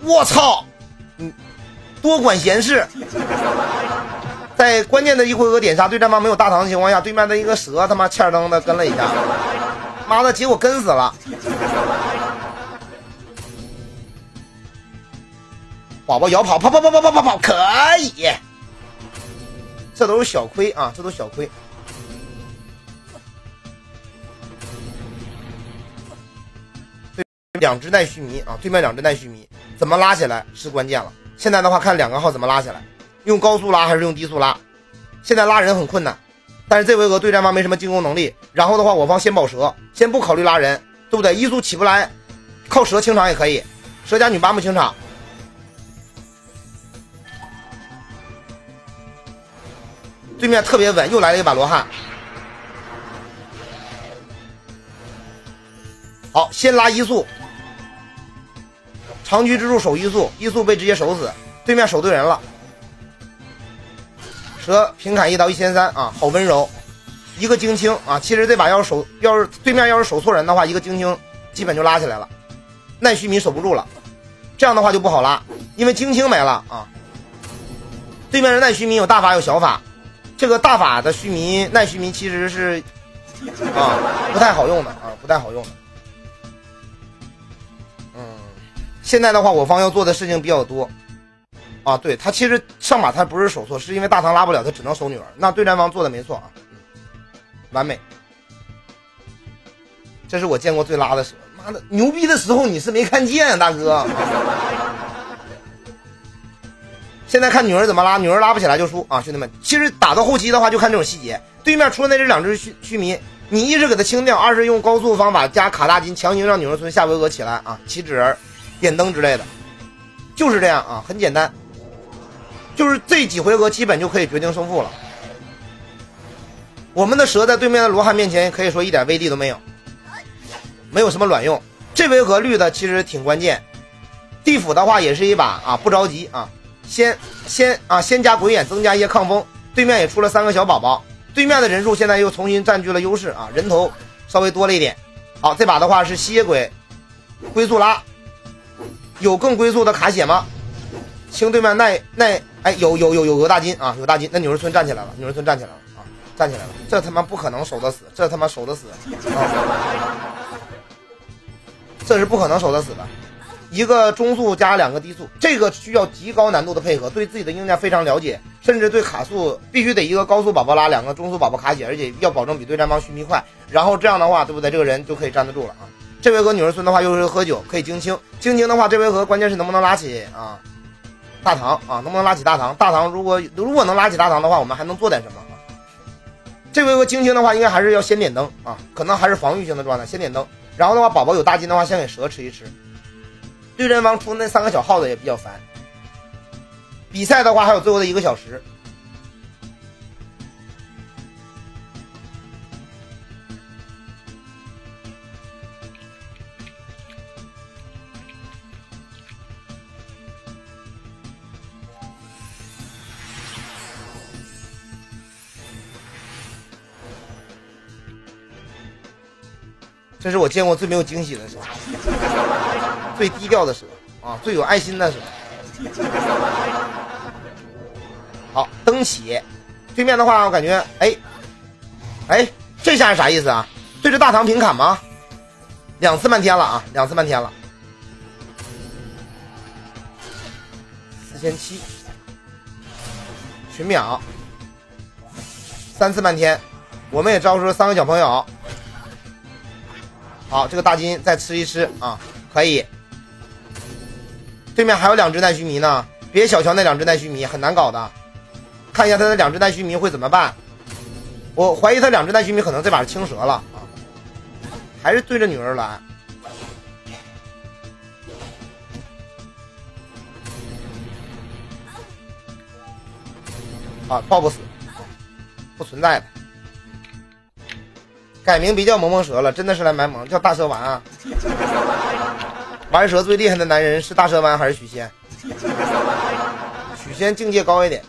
我操！嗯，多管闲事。在关键的一回合点杀对战方没有大唐的情况下，对面的一个蛇他妈欠灯的跟了一下，妈的，结果跟死了。宝宝摇跑，跑跑跑跑跑跑跑，可以。这都是小亏啊，这都小亏。对，两只奈须弥啊，对面两只奈须弥，怎么拉起来是关键了。现在的话，看两个号怎么拉起来。用高速拉还是用低速拉？现在拉人很困难，但是这回合对战方没什么进攻能力。然后的话，我方先保蛇，先不考虑拉人，对不对？一速起不来，靠蛇清场也可以，蛇加女八木清场。对面特别稳，又来了一把罗汉。好，先拉一速，长驱直入守一速，一速被直接守死，对面守对人了。蛇平砍一刀一千三啊，好温柔，一个精清啊。其实这把要是守，要是对面要是守错人的话，一个精清基本就拉起来了，奈须弥守不住了，这样的话就不好拉，因为精清没了啊。对面的奈须弥有大法有小法，这个大法的须弥奈须弥其实是啊不太好用的啊不太好用的。嗯，现在的话我方要做的事情比较多。啊，对他其实上马他不是守错，是因为大唐拉不了，他只能守女儿。那对战方做的没错啊，完美。这是我见过最拉的蛇，妈的牛逼的时候你是没看见啊，大哥。现在看女儿怎么拉，女儿拉不起来就输啊，兄弟们。其实打到后期的话就看这种细节，对面出的那这两只须须弥，你一是给他清掉，二是用高速方法加卡大金强行让女儿村下回合起来啊，起纸人、点灯之类的，就是这样啊，很简单。就是这几回合基本就可以决定胜负了。我们的蛇在对面的罗汉面前可以说一点威力都没有，没有什么卵用。这回合绿的其实挺关键，地府的话也是一把啊，不着急啊，先先啊先加鬼眼增加一些抗风。对面也出了三个小宝宝，对面的人数现在又重新占据了优势啊，人头稍微多了一点。好，这把的话是吸血鬼龟速拉，有更龟速的卡血吗？清对面耐耐。哎，有有有有有大金啊，有大金，那女儿村站起来了，女儿村站起来了啊，站起来了，这他妈不可能守得死，这他妈守得死啊，这是不可能守得死的，一个中速加两个低速，这个需要极高难度的配合，对自己的硬件非常了解，甚至对卡速必须得一个高速宝宝拉，两个中速宝宝卡血，而且要保证比对战方须弥快，然后这样的话，对不对？这个人就可以站得住了啊。这回合女儿村的话又是喝酒，可以精清，精清的话，这回合关键是能不能拉起啊？大唐啊，能不能拉起大唐？大唐如果如果能拉起大唐的话，我们还能做点什么？这回我晶晶的话，应该还是要先点灯啊，可能还是防御性的状态，先点灯。然后的话，宝宝有大金的话，先给蛇吃一吃。对阵方出那三个小耗子也比较烦。比赛的话，还有最后的一个小时。这是我见过最没有惊喜的蛇，最低调的蛇啊，最有爱心的蛇。好，登起，对面的话，我感觉，哎，哎，这下是啥意思啊？对着大唐平砍吗？两次漫天了啊，两次漫天了，四千七，群秒，三次漫天，我们也招出三个小朋友。好，这个大金再吃一吃啊，可以。对面还有两只奈须弥呢，别小瞧那两只奈须弥，很难搞的。看一下他的两只奈须弥会怎么办？我怀疑他两只奈须弥可能这把是青蛇了啊，还是对着女儿来。啊，抱不死，不存在的。改名别叫萌萌蛇了，真的是来卖萌，叫大蛇丸啊！玩蛇最厉害的男人是大蛇丸还是许仙？许仙境界高一点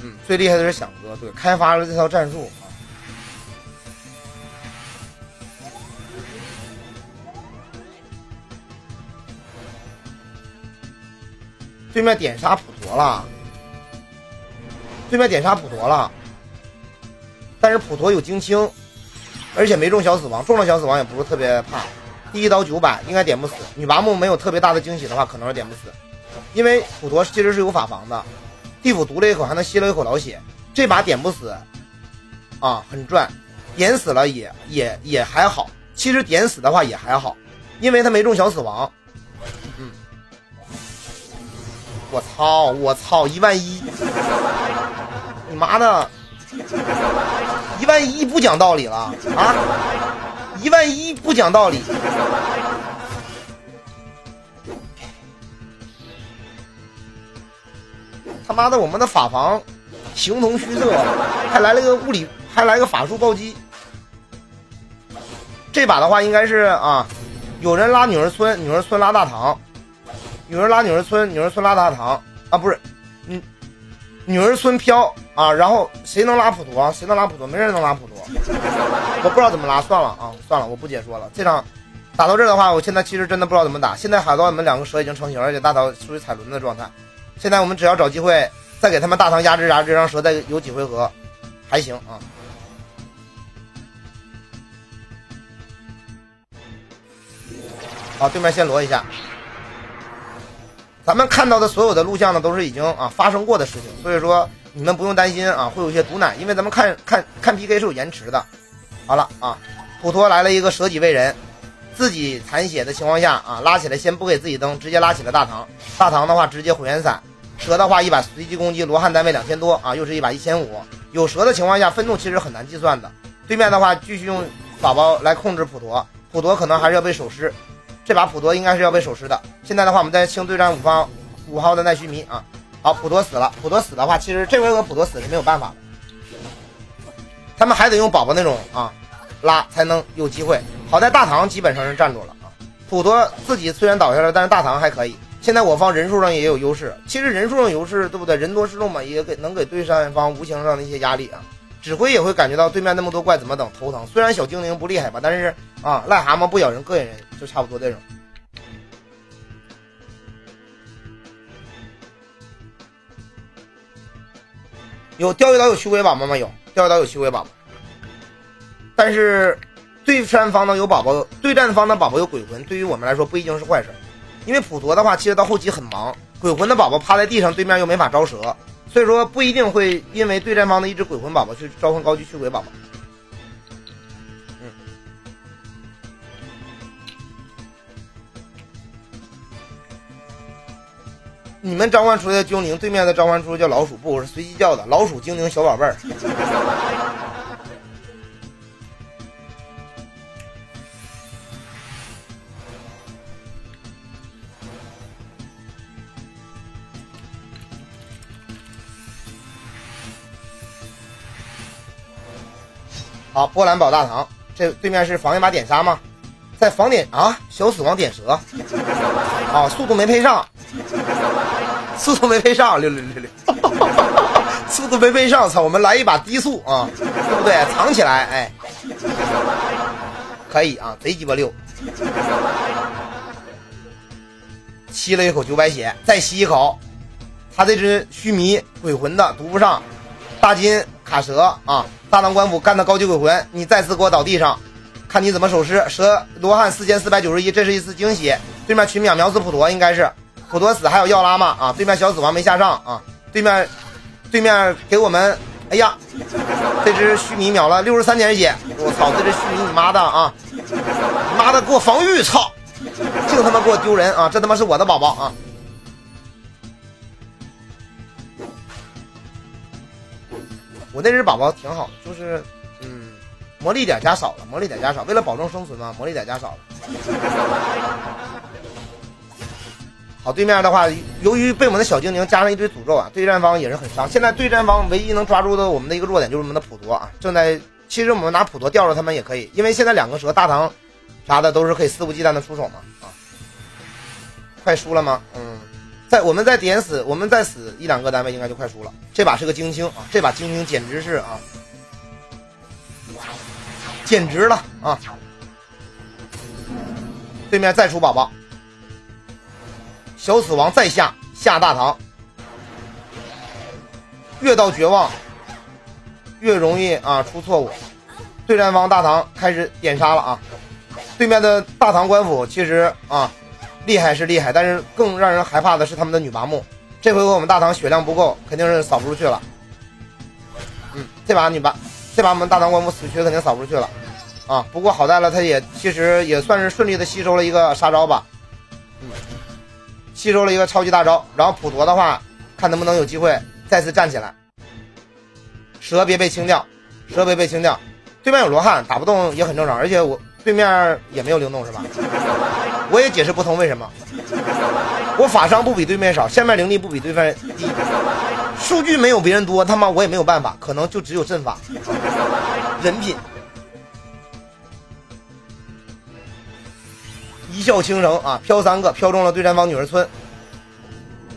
嗯，最厉害的是响哥，对，开发了这套战术。对面点杀普陀了，对面点杀普陀了，但是普陀有精清，而且没中小死亡，中了小死亡也不是特别怕。第一刀九百应该点不死，女拔木没有特别大的惊喜的话，可能是点不死，因为普陀其实是有法防的。地府毒了一口，还能吸了一口老血，这把点不死，啊，很赚，点死了也也也还好，其实点死的话也还好，因为他没中小死亡。我操！我操！一万一！你妈的，一万一不讲道理了啊！一万一不讲道理，他妈的，我们的法防形同虚设，还来了个物理，还来个法术暴击。这把的话应该是啊，有人拉女儿村，女儿村拉大唐，女儿拉女儿村，女儿村拉大唐啊，不是，嗯，女儿村飘啊，然后谁能拉普陀？谁能拉普陀？没人能拉普陀，我不知道怎么拉，算了啊，算了，我不解说了。这场打到这的话，我现在其实真的不知道怎么打。现在海盗们两个蛇已经成型，而且大唐属于踩轮子的状态。现在我们只要找机会再给他们大唐压制压制，让蛇再有几回合，还行啊。好，对面先罗一下。咱们看到的所有的录像呢，都是已经啊发生过的事情，所以说你们不用担心啊，会有一些毒奶，因为咱们看看看 PK 是有延迟的。好了啊，普陀来了一个舍己为人，自己残血的情况下啊，拉起来先不给自己灯，直接拉起了大唐。大唐的话直接火焰伞，蛇的话一把随机攻击，罗汉单位两千多啊，又是一把一千五。有蛇的情况下，愤怒其实很难计算的。对面的话继续用宝宝来控制普陀，普陀可能还是要被手尸。这把普陀应该是要被手尸的。现在的话，我们再清对战五方五号的奈须弥啊。好，普陀死了。普陀死的话，其实这回合普陀死是没有办法的。他们还得用宝宝那种啊拉才能有机会。好在大唐基本上是站住了啊。普陀自己虽然倒下了，但是大唐还可以。现在我方人数上也有优势。其实人数上优势，对不对？人多势众嘛，也给能给对战方无形上的一些压力啊。指挥也会感觉到对面那么多怪怎么等头疼。虽然小精灵不厉害吧，但是啊，癞蛤蟆不咬人膈应人。就差不多这种。有钓鱼岛有驱鬼宝宝吗？有钓鱼岛有驱鬼宝宝，但是对战方呢有宝宝，对战方的宝宝有鬼魂，对于我们来说不一定是坏事。因为普陀的话，其实到后期很忙，鬼魂的宝宝趴在地上，对面又没法招蛇，所以说不一定会因为对战方的一只鬼魂宝宝去召唤高级驱鬼宝宝。嗯你们召唤出来的精灵，对面的召唤出叫老鼠，不，我是随机叫的老鼠精灵小宝贝儿。好，波兰宝大唐，这对面是防一把点杀吗？在防点啊，小死亡点蛇，啊，速度没配上。速度没配上，六六六六，速度没配上，操！我们来一把低速啊，对不对？藏起来，哎，可以啊，贼鸡巴溜。吸了一口九百血，再吸一口，他这只须弥鬼魂的毒不上，大金卡蛇啊，大唐官府干的高级鬼魂，你再次给我倒地上，看你怎么守尸。蛇罗汉四千四百九十一，这是一次惊喜。对面群秒秒死普陀，应该是。普陀死还有药拉吗？啊，对面小死亡没下上啊，对面，对面给我们，哎呀，这只须弥秒了六十三点血，我操，这只须弥你妈的啊，妈的给我防御，操，净他妈给我丢人啊，这他妈是我的宝宝啊，我那只宝宝挺好，就是，嗯，魔力点加少了，魔力点加少，为了保证生存嘛，魔力点加少了。好，对面的话，由于被我们的小精灵加上一堆诅咒啊，对战方也是很伤。现在对战方唯一能抓住的我们的一个弱点就是我们的普陀啊，正在其实我们拿普陀吊着他们也可以，因为现在两个蛇大唐啥的都是可以肆无忌惮的出手嘛啊。快输了吗？嗯，在我们再点死，我们再死一两个单位应该就快输了。这把是个精青啊，这把精青简直是啊，简直了啊！对面再出宝宝。小死亡再下下大唐，越到绝望，越容易啊出错误。对战方大唐开始点杀了啊！对面的大唐官府其实啊厉害是厉害，但是更让人害怕的是他们的女拔木。这回我们大唐血量不够，肯定是扫不出去了。嗯，这把女拔，这把我们大唐官府死缺肯定扫不出去了啊！不过好在了，他也其实也算是顺利的吸收了一个杀招吧。嗯。吸收了一个超级大招，然后普陀的话，看能不能有机会再次站起来。蛇别被清掉，蛇别被清掉。对面有罗汉，打不动也很正常，而且我对面也没有灵动，是吧？我也解释不通为什么。我法伤不比对面少，下面灵力不比对面低，数据没有别人多，他妈我也没有办法，可能就只有阵法。人品，一笑倾城啊！飘三个，飘中了对战方女儿村。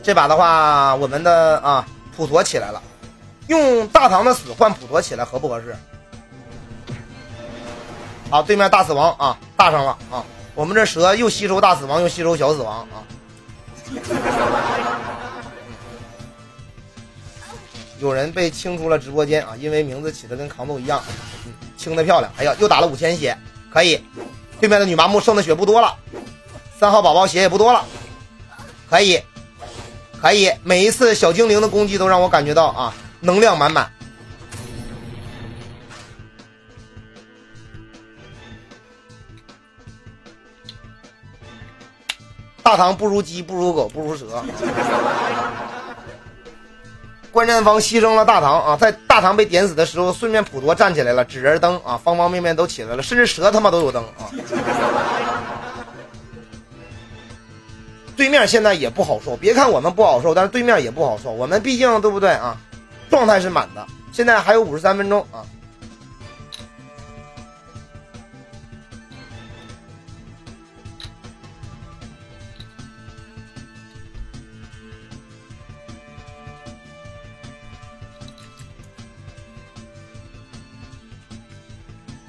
这把的话，我们的啊普陀起来了，用大唐的死换普陀起来合不合适？好，对面大死亡啊，大上了啊！我们这蛇又吸收大死亡，又吸收小死亡啊！有人被清出了直播间啊，因为名字起的跟扛豆一样，清的漂亮。哎呀，又打了五千血，可以。对面的女麻木剩的血不多了，三号宝宝血也不多了，可以，可以。每一次小精灵的攻击都让我感觉到啊，能量满满。大唐不如鸡，不如狗，不如蛇。观战方牺牲了大唐啊，在大唐被点死的时候，顺便普陀站起来了，纸人灯啊，方方面面都起来了，甚至蛇他妈都有灯啊。对面现在也不好受，别看我们不好受，但是对面也不好受。我们毕竟对不对啊？状态是满的，现在还有五十三分钟啊。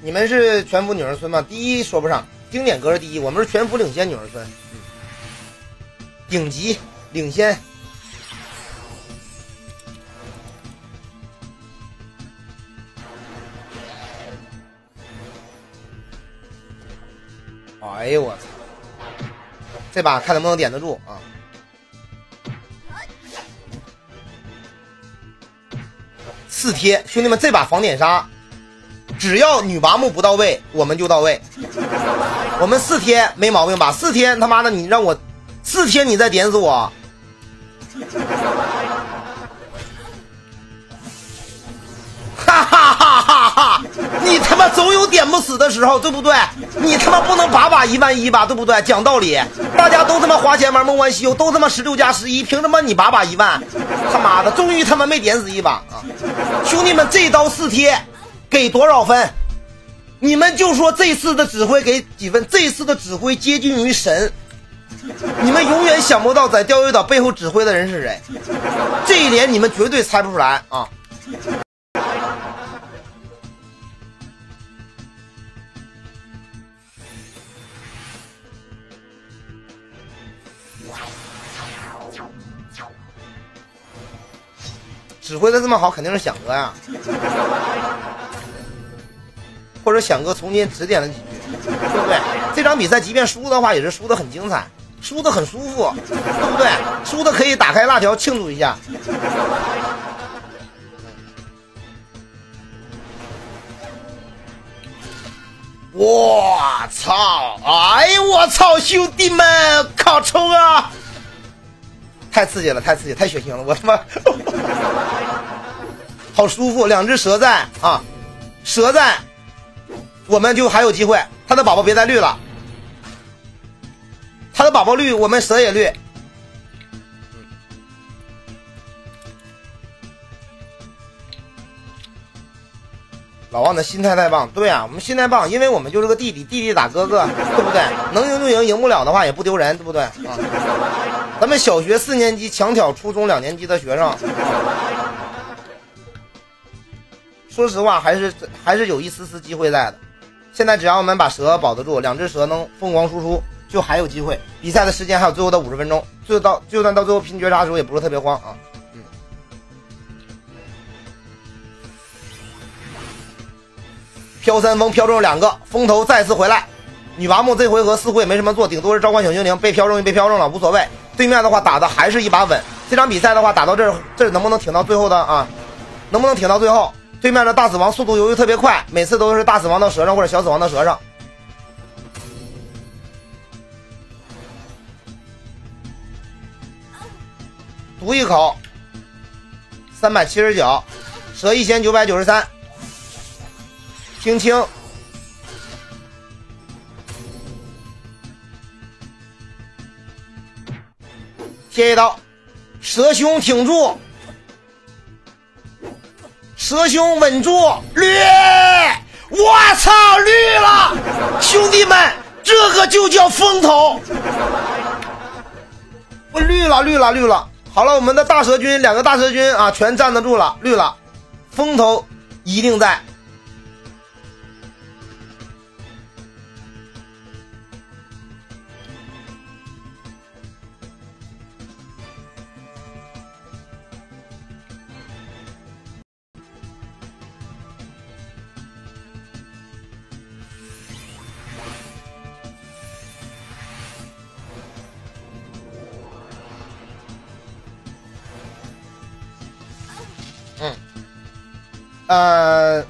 你们是全服女儿村吗？第一说不上，经典格是第一，我们是全服领先女儿村，顶级领先。哎呦我操！这把看能不能点得住啊？四贴，兄弟们，这把防点杀。只要女拔木不到位，我们就到位。我们四天没毛病吧？四天他妈的，你让我四天你再点死我，哈哈哈哈哈！你他妈总有点不死的时候，对不对？你他妈不能把把一万一吧，对不对？讲道理，大家都他妈花钱玩梦幻西游，都他妈十六加十一，凭什么你把把一万？他妈的，终于他妈没点死一把啊！兄弟们，这刀四贴。给多少分？你们就说这次的指挥给几分？这次的指挥接近于神，你们永远想不到在钓鱼岛背后指挥的人是谁。这一点你们绝对猜不出来啊！指挥的这么好，肯定是响哥呀。或者响哥重新指点了几句，对不对？这场比赛即便输的话，也是输的很精彩，输的很舒服，对不对？输的可以打开辣条庆祝一下。我操！哎呦我操！兄弟们，靠冲啊！太刺激了，太刺激，太血腥了！我他妈，好舒服，两只蛇在啊，蛇在。我们就还有机会，他的宝宝别再绿了，他的宝宝绿，我们蛇也绿。老王的心态太棒，对啊，我们心态棒，因为我们就是个弟弟，弟弟打哥哥，对不对？能赢就赢，赢不了的话也不丢人，对不对？啊，咱们小学四年级强挑初中两年级的学生，说实话还是还是有一丝丝机会在的。现在只要我们把蛇保得住，两只蛇能疯狂输出，就还有机会。比赛的时间还有最后的五十分钟，就到就算到最后拼绝杀的时候，也不是特别慌啊。嗯。飘三风飘中两个，风头再次回来。女拔木这回合似乎也没什么做，顶多是召唤小精灵，被飘中就被飘中了，无所谓。对面的话打的还是一把稳。这场比赛的话打到这这能不能挺到最后的啊？能不能挺到最后？对面的大死亡速度由于特别快，每次都是大死亡到蛇上或者小死亡到蛇上。毒一口，三百七十九，蛇一千九百九十三，轻轻。贴一刀，蛇兄挺住，蛇兄稳住，绿！我操，绿了！兄弟们，这个就叫风头！我绿了，绿了，绿了！好了，我们的大蛇君两个大蛇君啊，全站得住了，绿了，风头一定在。呃，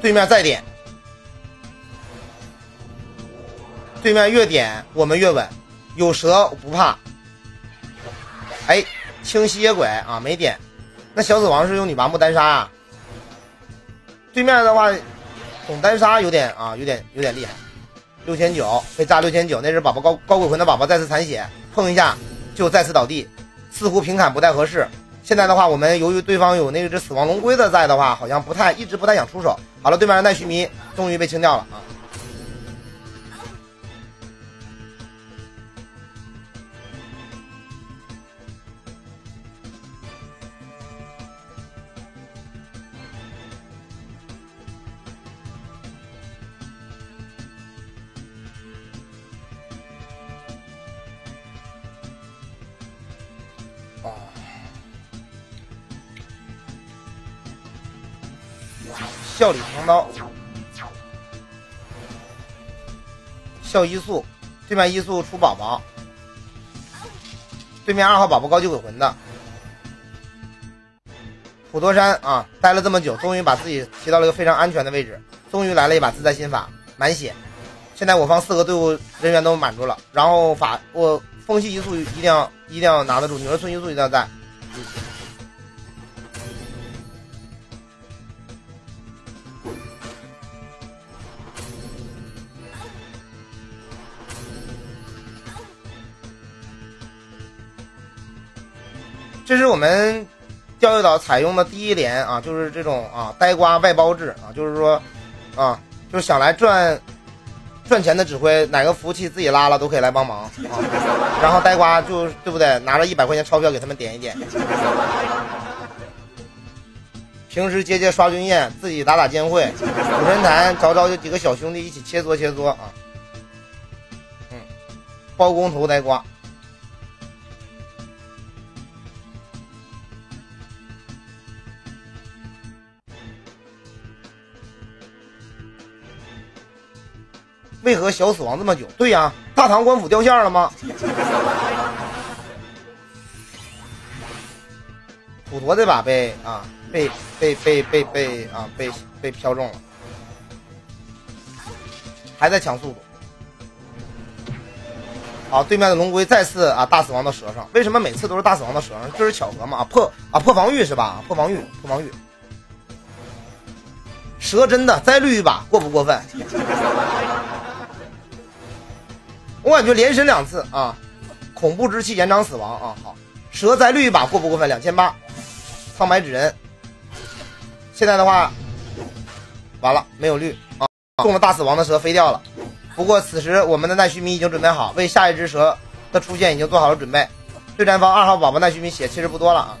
对面再点，对面越点我们越稳，有蛇我不怕。哎，清吸血鬼啊，没点，那小死亡是用女麻木单杀啊。对面的话，总单杀有点啊，有点有点厉害。六千九被炸六千九，那是宝宝高高鬼魂的宝宝再次残血，碰一下就再次倒地，似乎平砍不太合适。现在的话，我们由于对方有那只死亡龙龟的在的话，好像不太一直不太想出手。好了，对面的奈须弥终于被清掉了啊！笑里藏刀，笑一速，对面一速出宝宝，对面二号宝宝高级鬼魂的普陀山啊，待了这么久，终于把自己提到了一个非常安全的位置，终于来了一把自在心法，满血。现在我方四个队伍人员都满住了，然后法我风系一速一定要一定要拿得住，女儿村一速一定要在。这是我们钓鱼岛采用的第一连啊，就是这种啊呆瓜外包制啊，就是说啊，就是想来赚赚钱的指挥，哪个服务器自己拉了都可以来帮忙啊。然后呆瓜就对不对？拿着一百块钱钞票给他们点一点。平时接接刷军宴，自己打打剑会，武神坛找找有几个小兄弟一起切磋切磋啊。嗯，包工头呆瓜。为何小死亡这么久？对呀，大唐官府掉线了吗？普陀这把被啊，被被被被被啊，被被飘中了，还在抢速度。好，对面的龙龟再次啊大死亡到蛇上，为什么每次都是大死亡到蛇上？这是巧合吗？啊破啊破防御是吧？破防御破防御，蛇真的再绿一把过不过分？我感觉连升两次啊，恐怖之气延长死亡啊！好，蛇再绿一把过不过分？两千八，苍白纸人。现在的话，完了没有绿啊，中了大死亡的蛇飞掉了。不过此时我们的奈须弥已经准备好，为下一只蛇的出现已经做好了准备。对战方二号宝宝奈须弥血其实不多了啊。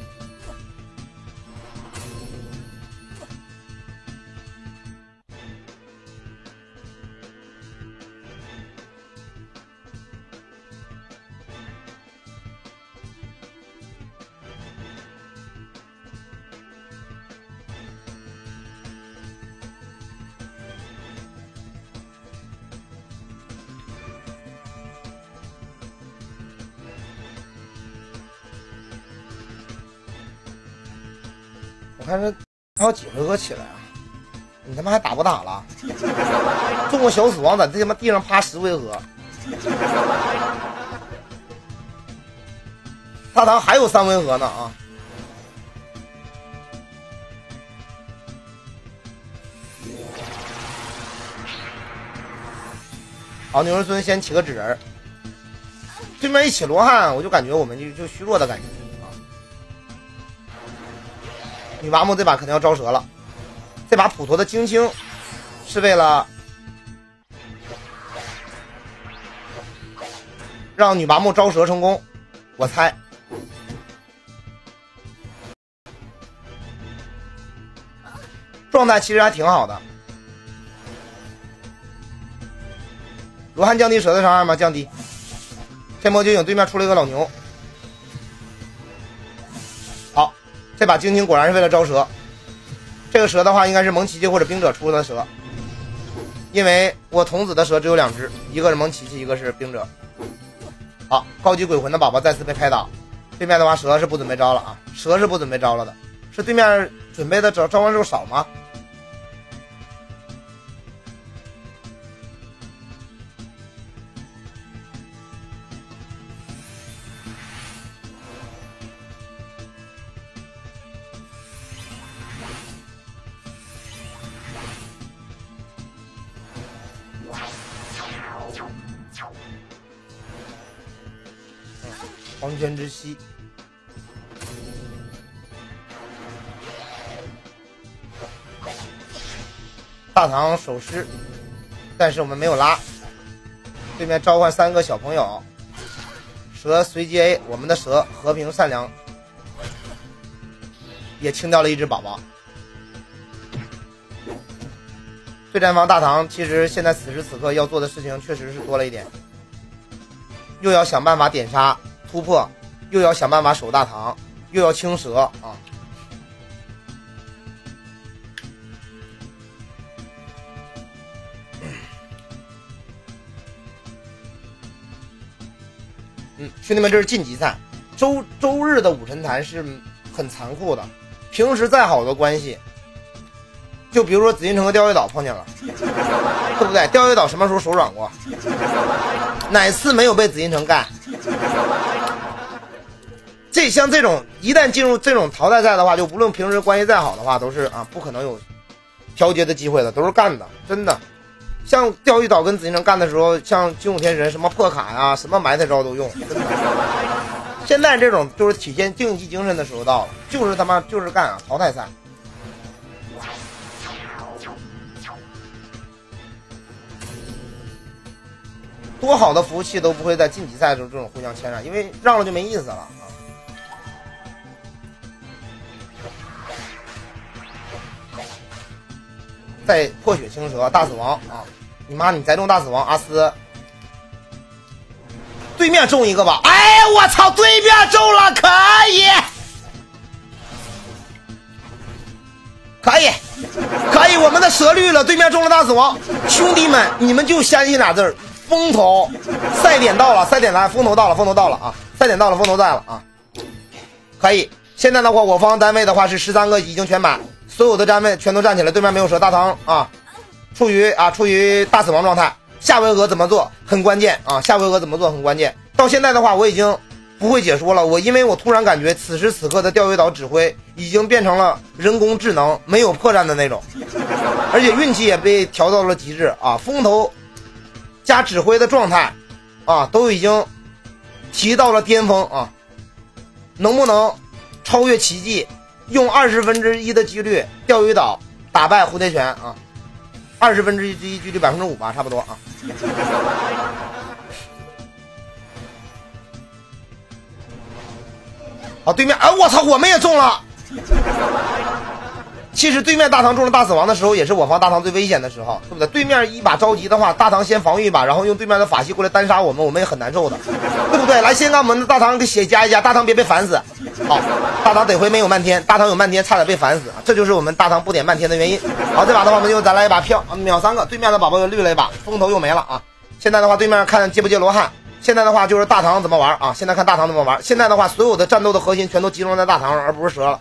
我看这还有几回合起来啊！你他妈还打不打了？中个小死亡，在这他妈地上趴十回合。大唐还有三回合呢啊！好，牛人孙先起个纸人，对面一起罗汉，我就感觉我们就就虚弱的感觉。女娲木这把肯定要招蛇了，这把普陀的晶晶是为了让女娲木招蛇成功，我猜。状态其实还挺好的。罗汉降低蛇的伤害吗？降低。天魔绝影对面出了一个老牛。这把晶晶果然是为了招蛇。这个蛇的话应该是蒙奇奇或者冰者出的蛇，因为我童子的蛇只有两只，一个是蒙奇奇，一个是冰者。好，高级鬼魂的宝宝再次被开倒。对面的话蛇是不准备招了啊，蛇是不准备招了的，是对面准备的招召唤兽少吗？大唐守尸，但是我们没有拉。对面召唤三个小朋友，蛇随机 A，我们的蛇和平善良，也清掉了一只宝宝。对战方大唐其实现在此时此刻要做的事情确实是多了一点，又要想办法点杀。突破，又要想办法守大唐，又要青蛇啊！嗯，兄弟们，这是晋级赛，周周日的武神坛是很残酷的。平时再好的关系，就比如说紫禁城和钓鱼岛碰见了，对不对？钓鱼岛什么时候手软过？哪次没有被紫禁城干？这像这种一旦进入这种淘汰赛的话，就无论平时关系再好的话，都是啊不可能有调节的机会的，都是干的，真的。像钓鱼岛跟紫禁城干的时候，像金武天神什么破卡呀，什么埋汰招都用，现在这种就是体现竞技精神的时候到了，就是他妈就是干啊淘汰赛。多好的服务器都不会在晋级赛的时候这种互相牵染，因为让了就没意思了。再破血青蛇大死亡啊！你妈，你再中大死亡阿斯，对面中一个吧！哎，我操，对面中了，可以，可以，可以，我们的蛇绿了，对面中了大死亡，兄弟们，你们就相信俩字儿，风头，赛点到了，赛点来，风头到了，风头到了啊，赛点到了，风头在了啊，可以，现在的话，我方单位的话是十三个已经全满。所有的站位全都站起来，对面没有蛇，大唐啊，处于啊处于大死亡状态。下回合怎么做很关键啊，下回合怎么做很关键。到现在的话，我已经不会解说了，我因为我突然感觉此时此刻的钓鱼岛指挥已经变成了人工智能，没有破绽的那种，而且运气也被调到了极致啊，风头加指挥的状态啊都已经提到了巅峰啊，能不能超越奇迹？用二十分之一的几率，钓鱼岛打败蝴蝶泉啊！二十分之一几率百分之五吧，差不多啊。好，对面，哎，我操，我们也中了。其实对面大唐中了大死亡的时候，也是我方大唐最危险的时候，对不对？对面一把着急的话，大唐先防御一把，然后用对面的法器过来单杀我们，我们也很难受的，对不对？来，先让我们的大唐给血加一加，大唐别被反死。好，大唐得回没有漫天，大唐有漫天，差点被反死，这就是我们大唐不点漫天的原因。好，这把的话，我们就再来一把票，秒三个，对面的宝宝又绿了一把，风头又没了啊。现在的话，对面看接不接罗汉？现在的话就是大唐怎么玩啊？现在看大唐怎么玩？现在的话，所有的战斗的核心全都集中在大唐上，而不是蛇了。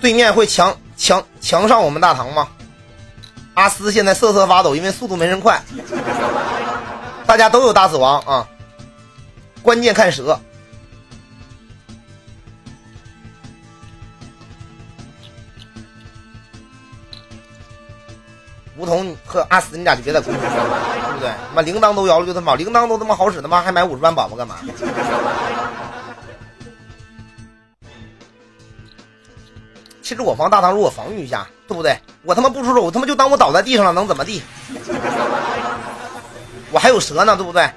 对面会强强强上我们大唐吗？阿斯现在瑟瑟发抖，因为速度没人快。大家都有大死亡啊，关键看蛇。梧桐和阿斯，你俩就别在公屏了，对不对？妈铃铛都摇了，就他妈铃铛都他妈好使，他妈还买五十万宝宝干嘛？其实我方大唐如果防御一下，对不对？我他妈不出手，我他妈就当我倒在地上了，能怎么地？我还有蛇呢，对不对？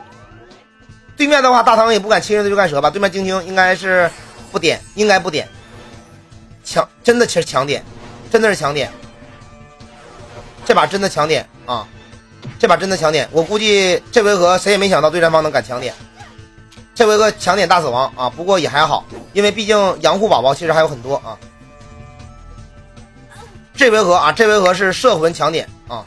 对面的话，大唐也不敢轻易的就干蛇吧？对面晶晶应该是不点，应该不点，强真的其实强点，真的是强点。这把真的强点啊！这把真的强点，我估计这回合谁也没想到对战方能敢强点。这回合强点大死亡啊！不过也还好，因为毕竟养护宝宝其实还有很多啊。这回合啊，这回合是摄魂强点啊。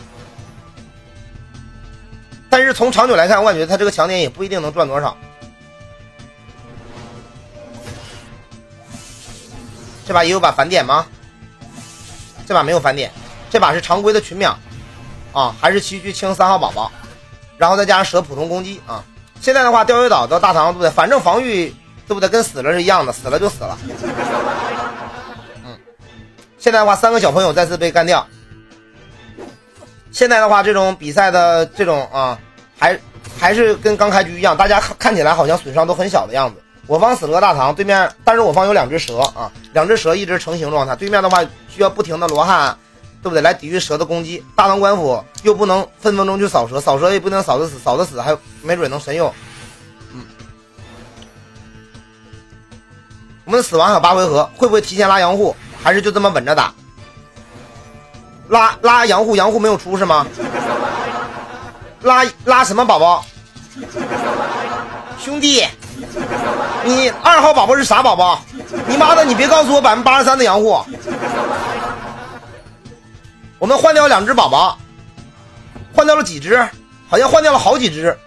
但是从长久来看，我感觉他这个强点也不一定能赚多少。这把也有把反点吗？这把没有反点。这把是常规的群秒，啊，还是继续清三号宝宝，然后再加上蛇普通攻击啊。现在的话，钓鱼岛到大唐对不对？反正防御对不对？跟死了是一样的，死了就死了。现在的话，三个小朋友再次被干掉。现在的话，这种比赛的这种啊，还还是跟刚开局一样，大家看看起来好像损伤都很小的样子。我方死了个大唐，对面，但是我方有两只蛇啊，两只蛇一直成型状态。对面的话需要不停的罗汉。对不对？来抵御蛇的攻击，大唐官府又不能分分钟去扫蛇，扫蛇也不能扫得死，扫得死还没准能神用。嗯，我们死亡还有八回合，会不会提前拉杨护？还是就这么稳着打？拉拉杨护，杨护没有出是吗？拉拉什么宝宝？兄弟，你二号宝宝是啥宝宝？你妈的，你别告诉我百分之八十三的杨护。我们换掉两只宝宝，换掉了几只？好像换掉了好几只，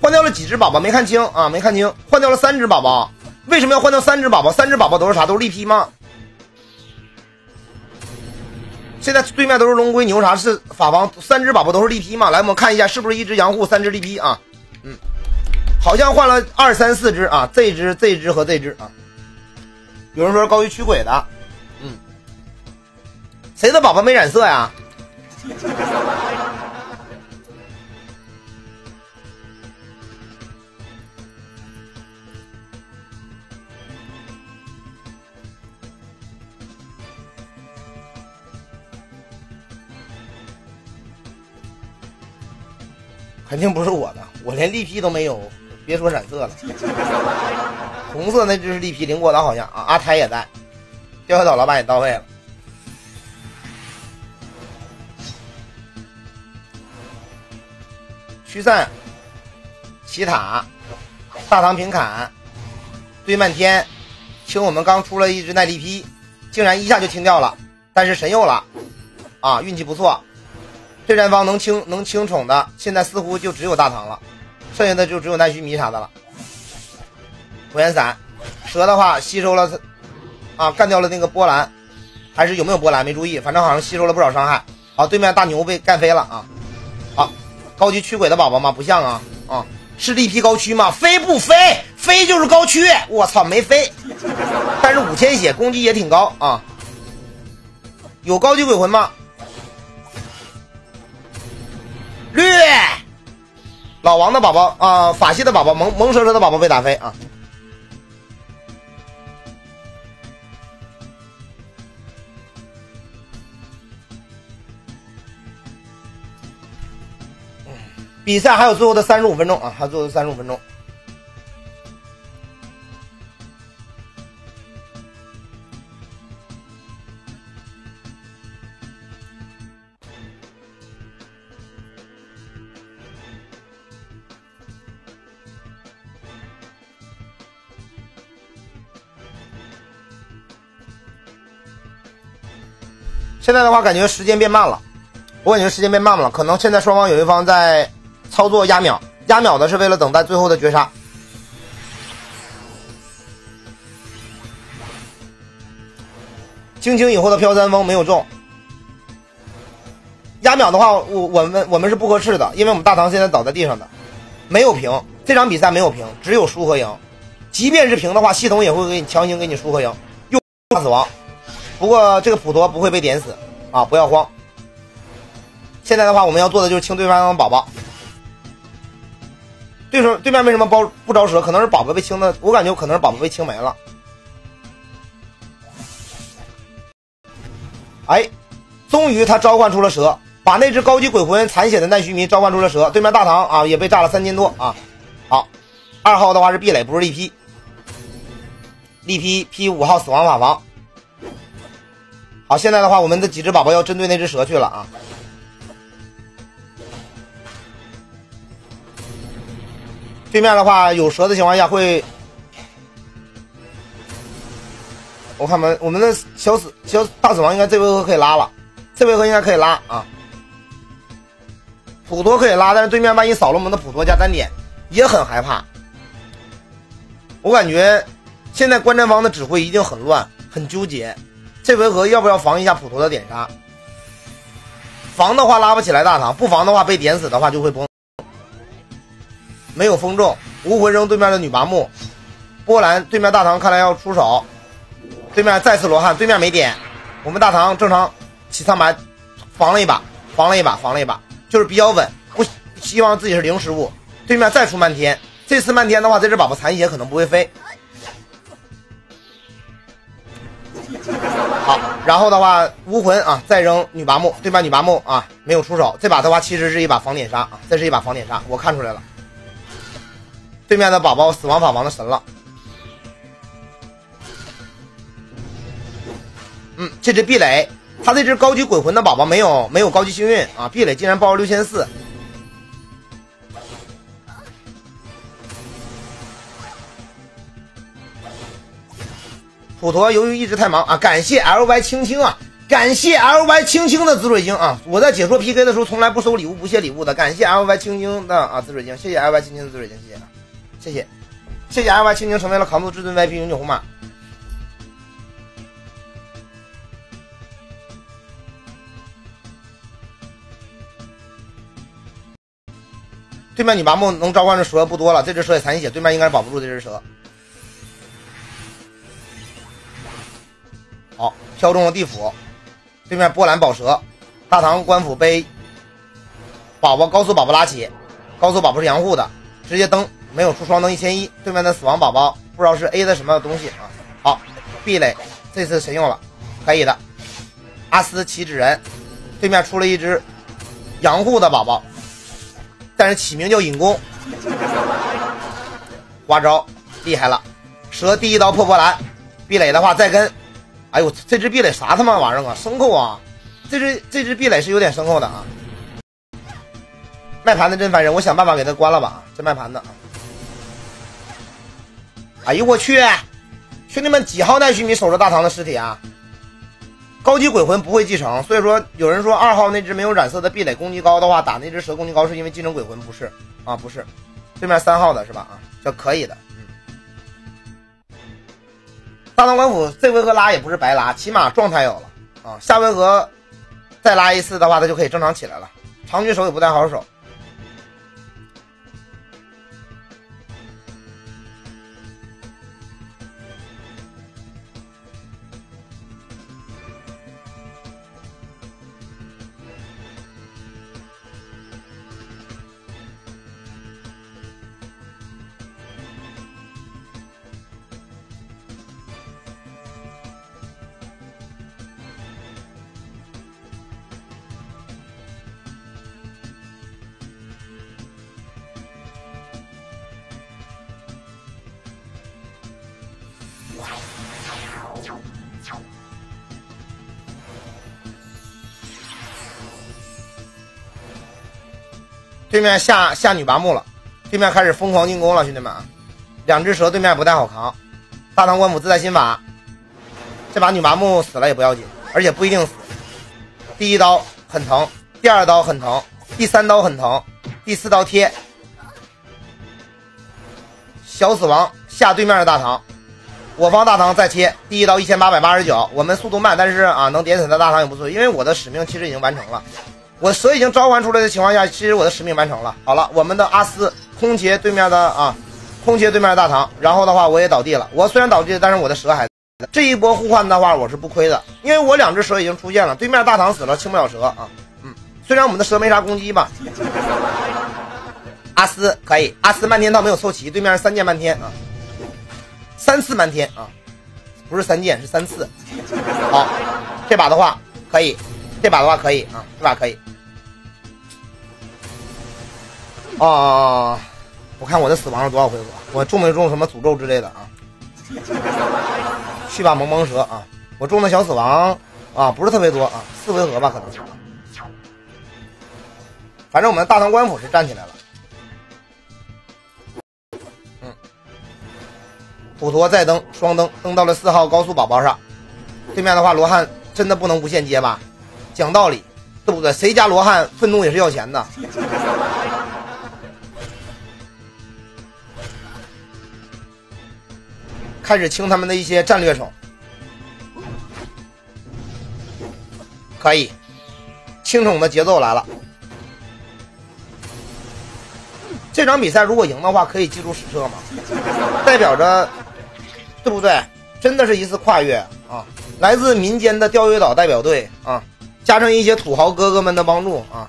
换掉了几只宝宝？没看清啊，没看清。换掉了三只宝宝，为什么要换掉三只宝宝？三只宝宝都是啥？都是力劈吗？现在对面都是龙龟牛啥？是法王？三只宝宝都是力劈吗？来，我们看一下是不是一只羊护，三只力劈啊？嗯，好像换了二三四只啊，这只、这只和这只啊。有人说高于驱鬼的。嗯谁的宝宝没染色呀？肯定不是我的，我连力劈都没有，别说染色了。红色那只是力劈，林国的好像啊，阿泰也在，钓鱼岛老板也到位了。驱散，奇塔，大唐平砍，堆漫天，清我们刚出了一只耐力劈，竟然一下就清掉了，但是神佑了，啊，运气不错。对战方能清能清宠的，现在似乎就只有大唐了，剩下的就只有奈须弥啥的了。火焰伞，蛇的话吸收了，啊，干掉了那个波兰，还是有没有波兰没注意，反正好像吸收了不少伤害。好，对面大牛被干飞了啊，好。高级驱鬼的宝宝吗？不像啊啊！是力劈高驱吗？飞不飞？飞就是高驱！我操，没飞。但是五千血，攻击也挺高啊。有高级鬼魂吗？绿。老王的宝宝啊，法系的宝宝，萌萌蛇蛇的宝宝被打飞啊。比赛还有最后的三十五分钟啊，还有最后的三十五分钟。现在的话，感觉时间变慢了，我感觉时间变慢了，可能现在双方有一方在。操作压秒，压秒的是为了等待最后的绝杀。惊情以后的飘三风没有中。压秒的话，我我们我们是不合适的，因为我们大唐现在倒在地上的，没有平，这场比赛没有平，只有输和赢。即便是平的话，系统也会给你强行给你输和赢，又大死亡。不过这个普陀不会被点死啊，不要慌。现在的话，我们要做的就是清对方的宝宝。对手对面为什么包不招蛇？可能是宝宝被清的，我感觉可能是宝宝被清没了。哎，终于他召唤出了蛇。把那只高级鬼魂残血的奈须弥召唤出了蛇，对面大唐啊也被炸了三千多啊！好，二号的话是壁垒，不是力劈，力劈劈五号死亡法防。好，现在的话我们的几只宝宝要针对那只蛇去了啊！对面的话有蛇的情况下会，我看们我们的小死小大死亡应该这回合可以拉了，这回合应该可以拉啊！普陀可以拉，但是对面万一扫了我们的普陀加单点，也很害怕。我感觉现在观战方的指挥一定很乱，很纠结。这回合要不要防一下普陀的点杀？防的话拉不起来大唐，不防的话被点死的话就会崩。没有封中，无魂扔对面的女麻木，波兰对面大唐看来要出手。对面再次罗汉，对面没点，我们大唐正常起苍白防了一把，防了一把，防了一把。就是比较稳，不希望自己是零失误。对面再出漫天，这次漫天的话，这只宝宝残血可能不会飞。好，然后的话，巫魂啊，再扔女拔木，对面女拔木啊没有出手。这把的话，其实是一把防点杀啊，这是一把防点杀，我看出来了。对面的宝宝死亡法王的神了。嗯，这只壁垒。他这只高级鬼魂的宝宝没有没有高级幸运啊！壁垒竟然报了六千四。普陀由于一直太忙啊，感谢 L Y 青青啊，感谢 L Y 青青的紫水晶啊！我在解说 P K 的时候从来不收礼物不谢礼物的，感谢 L Y 青青的啊紫水晶，谢谢 L Y 青青的紫水晶，谢谢谢谢谢谢 L Y 青青成为了扛不住至尊 VIP 永久红马。对面女麻木能召唤的蛇不多了，这只蛇也残血，对面应该是保不住这只蛇。好，挑中了地府，对面波兰保蛇，大唐官府被宝宝高速宝宝拉起，高速宝宝是阳护的，直接登，没有出双蹬一千一。对面的死亡宝宝不知道是 A 的什么东西啊？好，壁垒这次神用了，可以的。阿斯起纸人，对面出了一只阳护的宝宝。但是起名叫尹公，花招厉害了，蛇第一刀破波澜，壁垒的话再跟，哎呦，这只壁垒啥他妈玩意儿啊，牲口啊，这只这只壁垒是有点牲口的啊，卖盘的真烦人，我想办法给他关了吧，这卖盘的，哎呦我去，兄弟们几号奈须弥守着大唐的尸体啊？高级鬼魂不会继承，所以说有人说二号那只没有染色的壁垒攻击高的话，打那只蛇攻击高是因为继承鬼魂不是啊？不是，对面三号的是吧？啊，这可以的，大唐官府这回合拉也不是白拉，起码状态有了啊，下回合再拉一次的话，他就可以正常起来了。长局手也不太好守。对面下下女拔木了，对面开始疯狂进攻了，兄弟们，两只蛇对面不太好扛。大唐官府自带心法，这把女拔木死了也不要紧，而且不一定死。第一刀很疼，第二刀很疼，第三刀很疼，第四刀贴，小死亡下对面的大唐。我方大唐再切第一刀一千八百八十九，我们速度慢，但是啊能点死的大唐也不错，因为我的使命其实已经完成了，我蛇已经召唤出来的情况下，其实我的使命完成了。好了，我们的阿斯空切对面的啊，空切对面的大唐，然后的话我也倒地了，我虽然倒地，但是我的蛇还这一波互换的话我是不亏的，因为我两只蛇已经出现了，对面大唐死了清不了蛇啊，嗯，虽然我们的蛇没啥攻击吧。阿斯可以，阿斯漫天套没有凑齐，对面三剑漫天啊，三次漫天啊，不是三剑是三次。好，这把的话可以，这把的话可以啊，这把可以。啊，我看我的死亡是多少回合？我中没中什么诅咒之类的啊？去吧萌萌蛇啊！我中的小死亡啊，不是特别多啊，四回合吧可能。反正我们大唐官府是站起来了。普陀再登双登，登到了四号高速宝宝上。对面的话，罗汉真的不能无限接吧？讲道理，对不对？谁家罗汉愤怒也是要钱的。开始清他们的一些战略手，可以，清宠的节奏来了。这场比赛如果赢的话，可以记住史册吗？代表着。对不对？真的是一次跨越啊！来自民间的钓鱼岛代表队啊，加上一些土豪哥哥们的帮助啊，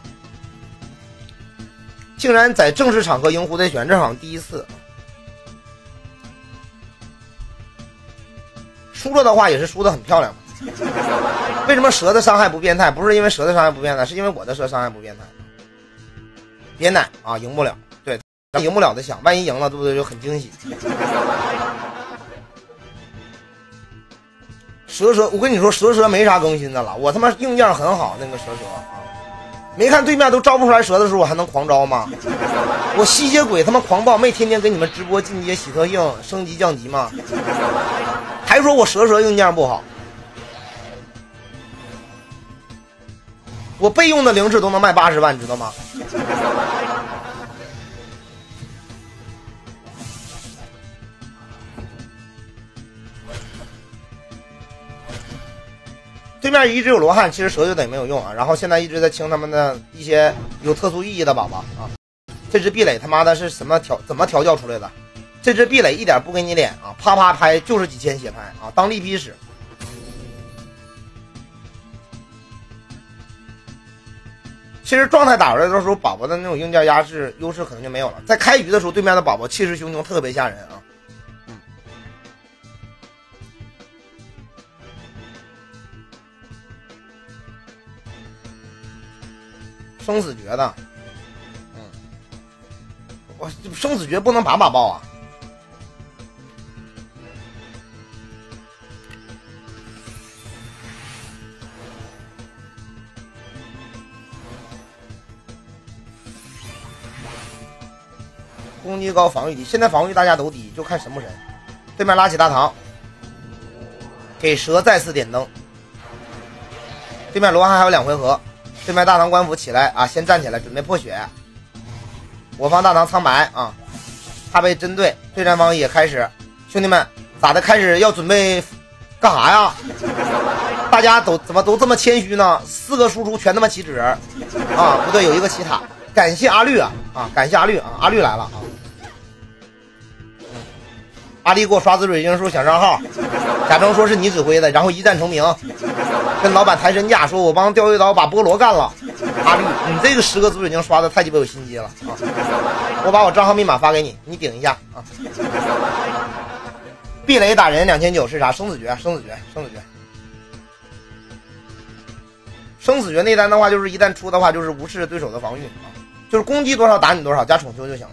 竟然在正式场合赢胡德泉，这好像第一次。输了的话也是输的很漂亮 为什么蛇的伤害不变态？不是因为蛇的伤害不变态，是因为我的蛇伤害不变态。别奶啊，赢不了。对，赢不了的想，万一赢了，对不对？就很惊喜。蛇蛇，我跟你说，蛇蛇没啥更新的了。我他妈硬件很好，那个蛇蛇啊，没看对面都招不出来蛇的时候，我还能狂招吗？我吸血鬼他妈狂暴，没天天给你们直播进阶洗特性升级降级吗？还说我蛇蛇硬件不好，我备用的灵智都能卖八十万，你知道吗？对面一直有罗汉，其实蛇就等于没有用啊。然后现在一直在清他们的一些有特殊意义的宝宝啊。这只壁垒他妈的是什么调怎么调教出来的？这只壁垒一点不给你脸啊，啪啪拍就是几千血拍啊，当利劈使。其实状态打出来的时候，宝宝的那种硬件压制优势可能就没有了。在开局的时候，对面的宝宝气势汹汹，特别吓人啊。生死诀的，嗯，我生死诀不能把把爆啊！攻击高，防御低。现在防御大家都低，就看神不神。对面拉起大唐，给蛇再次点灯。对面罗汉还有两回合。对面大唐官府起来啊，先站起来准备破血。我方大唐苍白啊，他被针对。对战方也开始，兄弟们咋的？开始要准备干啥呀？大家都怎么都这么谦虚呢？四个输出全他妈起纸啊！不对，有一个起塔。感谢阿绿啊啊！感谢阿绿啊！阿绿来了啊！阿丽给我刷紫水晶，说想上号，假装说是你指挥的，然后一战成名，跟老板谈身价，说我帮钓鱼岛把菠萝干了。阿绿，你这个十个紫水晶刷的太鸡巴有心机了啊！我把我账号密码发给你，你顶一下啊！避雷打人两千九是啥？生死诀，生死诀，生死诀，生死诀那单的话，就是一旦出的话，就是无视对手的防御啊，就是攻击多少打你多少，加宠修就行了。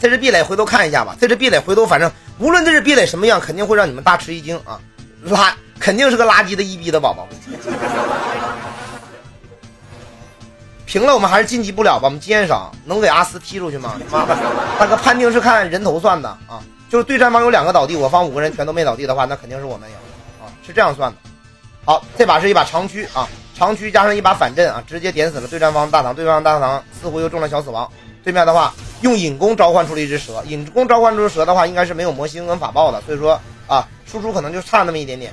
这只壁垒回头看一下吧，这只壁垒回头反正无论这只壁垒什么样，肯定会让你们大吃一惊啊！垃肯定是个垃圾的一逼的宝宝。平了我们还是晋级不了吧？我们经验少，能给阿斯踢出去吗？妈，大哥判定是看人头算的啊！就是对战方有两个倒地，我方五个人全都没倒地的话，那肯定是我们赢啊！是这样算的。好，这把是一把长驱啊，长驱加上一把反震啊，直接点死了对战方大唐。对方大唐似乎又中了小死亡。对面的话。用引弓召唤出了一只蛇。引弓召唤出蛇的话，应该是没有魔星跟法爆的，所以说啊，输出可能就差那么一点点。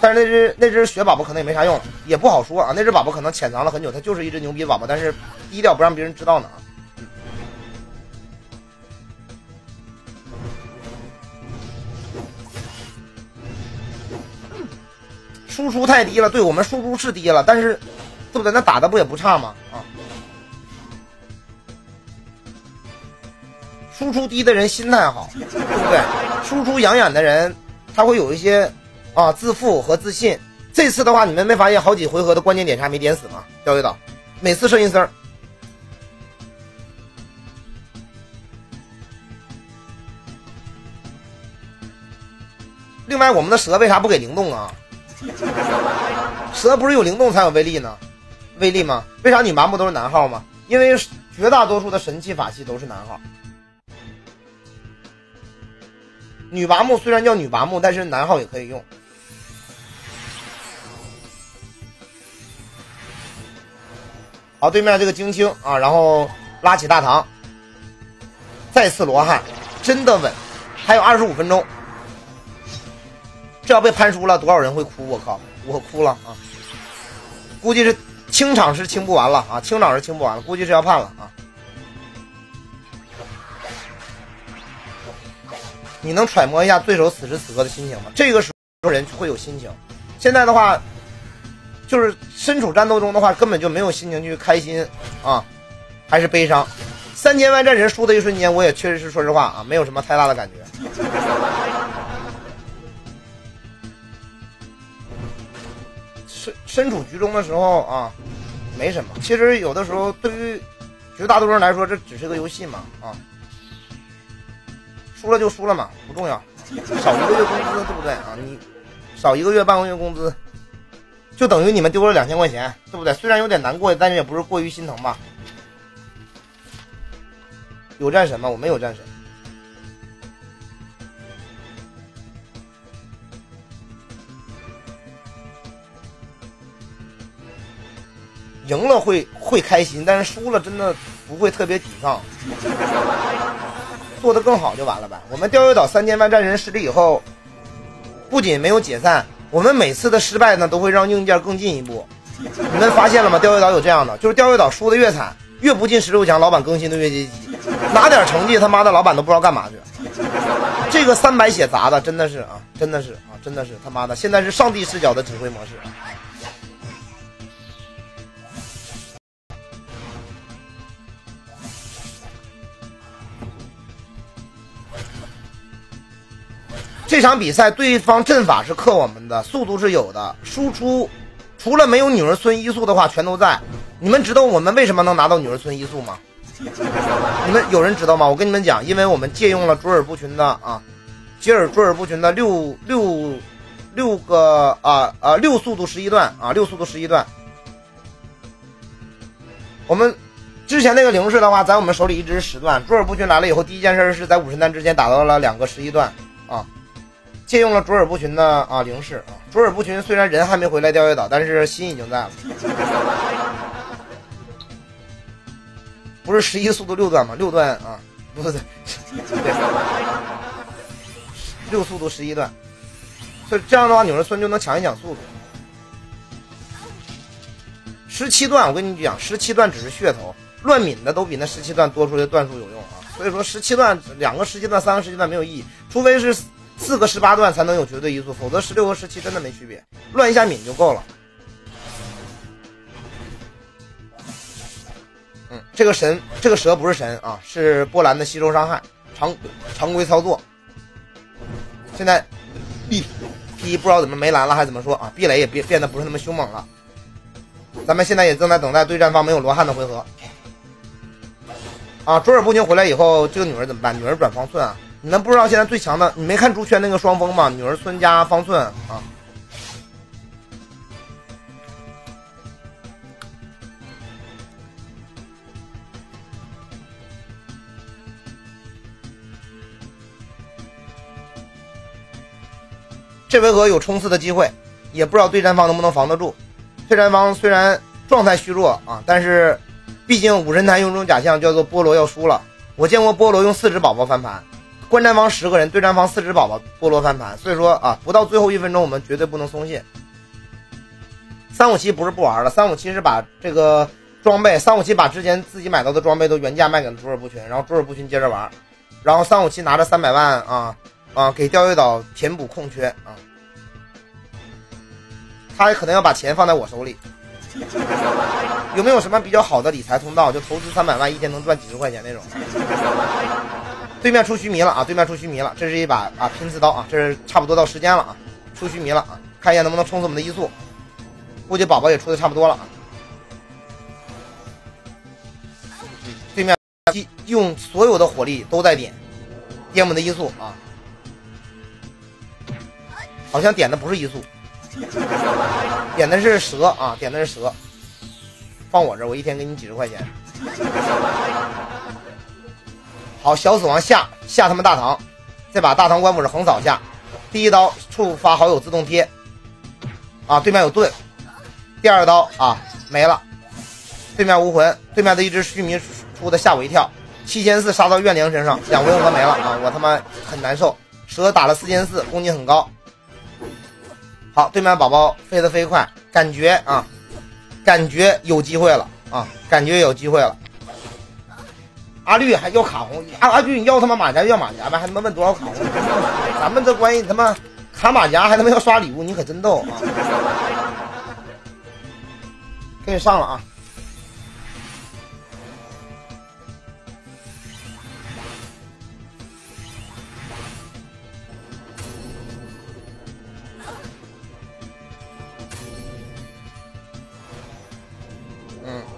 但是那只那只雪宝宝可能也没啥用，也不好说啊。那只宝宝可能潜藏了很久，它就是一只牛逼宝宝，但是低调不让别人知道呢。输出太低了，对我们输出是低了，但是对不对？那打的不也不差吗？啊，输出低的人心态好，对不对？输出养眼的人，他会有一些啊自负和自信。这次的话，你们没发现好几回合的关键点啥没点死吗？钓鱼岛，每次射一丝儿。另外，我们的蛇为啥不给灵动啊？蛇不是有灵动才有威力呢？威力吗？为啥女麻木都是男号吗？因为绝大多数的神器法器都是男号。女麻木虽然叫女麻木，但是男号也可以用。好，对面这个精青啊，然后拉起大唐，再次罗汉，真的稳，还有二十五分钟。这要被判输了，多少人会哭？我靠，我哭了啊！估计是清场是清不完了啊，清场是清不完了，估计是要判了啊！你能揣摩一下对手此时此刻的心情吗？这个时候人会有心情，现在的话，就是身处战斗中的话，根本就没有心情去开心啊，还是悲伤。三千万战神输的一瞬间，我也确实是说实话啊，没有什么太大的感觉。身身处局中的时候啊，没什么。其实有的时候，对于绝大多数人来说，这只是个游戏嘛啊。输了就输了嘛，不重要。少一个月工资，对不对啊？你少一个月半个月工资，就等于你们丢了两千块钱，对不对？虽然有点难过，但是也不是过于心疼吧。有战神吗？我没有战神。赢了会会开心，但是输了真的不会特别沮丧，做的更好就完了呗。我们钓鱼岛三千万战神失利以后，不仅没有解散，我们每次的失败呢都会让硬件更进一步。你们发现了吗？钓鱼岛有这样的，就是钓鱼岛输的越惨，越不进十六强，老板更新的越积极，拿点成绩他妈的老板都不知道干嘛去。这个三百血砸的真的是啊，真的是啊，真的是他妈的，现在是上帝视角的指挥模式。这场比赛，对方阵法是克我们的，速度是有的，输出除了没有女儿村一速的话，全都在。你们知道我们为什么能拿到女儿村一速吗？你们有人知道吗？我跟你们讲，因为我们借用了卓尔不群的啊，吉尔卓尔不群的六六六个啊啊六速度十一段啊六速度十一段。我们之前那个零式的话，在我们手里一直是十段。卓尔不群来了以后，第一件事是在五十弹之前打到了两个十一段啊。借用了卓尔不群的啊灵士啊，卓尔不群虽然人还没回来钓鱼岛，但是心已经在了。不是十一速度六段吗？六段啊，不对，对，六速度十一段，所以这样的话，纽约村就能抢一抢速度。十七段，我跟你讲，十七段只是噱头，乱抿的都比那十七段多出的段数有用啊。所以说，十七段两个十七段，三个十七段没有意义，除非是。四个十八段才能有绝对移速，否则十六和十七真的没区别，乱一下敏就够了。嗯，这个神，这个蛇不是神啊，是波兰的吸收伤害，常常规操作。现在 B P 不知道怎么没蓝了，还是怎么说啊？壁垒也变变得不是那么凶猛了。咱们现在也正在等待对战方没有罗汉的回合。啊，卓尔不行回来以后，这个女儿怎么办？女儿转方寸啊。你们不知道现在最强的，你没看朱圈那个双峰吗？女儿村加方寸啊！这回合有冲刺的机会，也不知道对战方能不能防得住。对战方虽然状态虚弱啊，但是毕竟武神坛用这种假象叫做菠萝要输了我见过菠萝用四只宝宝翻盘，观战方十个人，对战方四只宝宝，菠萝翻盘。所以说啊，不到最后一分钟，我们绝对不能松懈。三五七不是不玩了，三五七是把这个装备，三五七把之前自己买到的装备都原价卖给了卓尔不群，然后卓尔不群接着玩，然后三五七拿着三百万啊啊给钓鱼岛填补空缺啊，他可能要把钱放在我手里。有没有什么比较好的理财通道？就投资三百万，一天能赚几十块钱那种。对面出须弥了啊！对面出须弥了，这是一把啊拼刺刀啊！这是差不多到时间了啊，出须弥了啊！看一下能不能冲死我们的移速。估计宝宝也出的差不多了啊。对面用所有的火力都在点点我们的移速啊，好像点的不是移速。点的是蛇啊，点的是蛇，放我这，我一天给你几十块钱。好，小死亡下下他们大唐，再把大唐官府是横扫下，第一刀触发好友自动贴，啊，对面有盾，第二刀啊没了，对面无魂，对面的一只须弥出的吓我一跳，七千四杀到怨灵身上，两回合没了啊，我他妈很难受，蛇打了四千四，攻击很高。好，对面宝宝飞得飞快，感觉啊，感觉有机会了啊，感觉有机会了。阿绿还要卡红，阿阿绿你要他妈马甲要马甲呗，还他妈问多少卡红？咱们这关系他妈卡马甲还他妈要刷礼物，你可真逗啊！给你上了啊！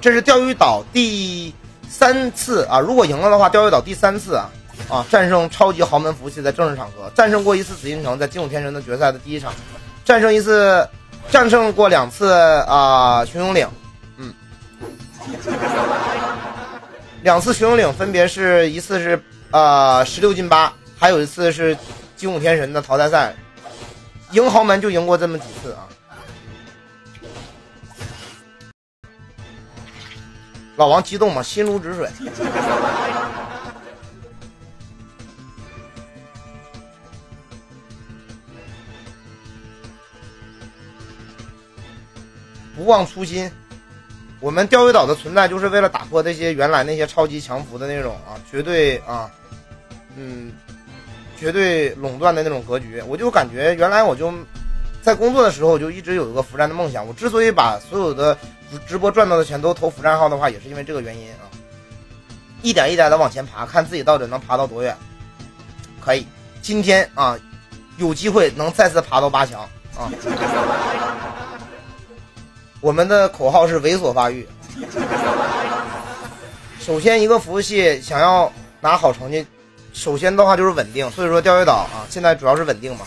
这是钓鱼岛第三次啊！如果赢了的话，钓鱼岛第三次啊啊战胜超级豪门服务器在正式场合，战胜过一次紫禁城在金武天神的决赛的第一场，战胜一次，战胜过两次啊雄勇岭，嗯，两次雄勇岭分别是一次是啊十六进八，还有一次是金武天神的淘汰赛，赢豪门就赢过这么几次啊。老王激动吗？心如止水。不忘初心，我们钓鱼岛的存在就是为了打破那些原来那些超级强服的那种啊，绝对啊，嗯，绝对垄断的那种格局。我就感觉原来我就。在工作的时候，就一直有一个服战的梦想。我之所以把所有的直播赚到的钱都投服战号的话，也是因为这个原因啊。一点一点的往前爬，看自己到底能爬到多远。可以，今天啊，有机会能再次爬到八强啊。我们的口号是猥琐发育。首先，一个服务器想要拿好成绩，首先的话就是稳定。所以说，钓鱼岛啊，现在主要是稳定嘛。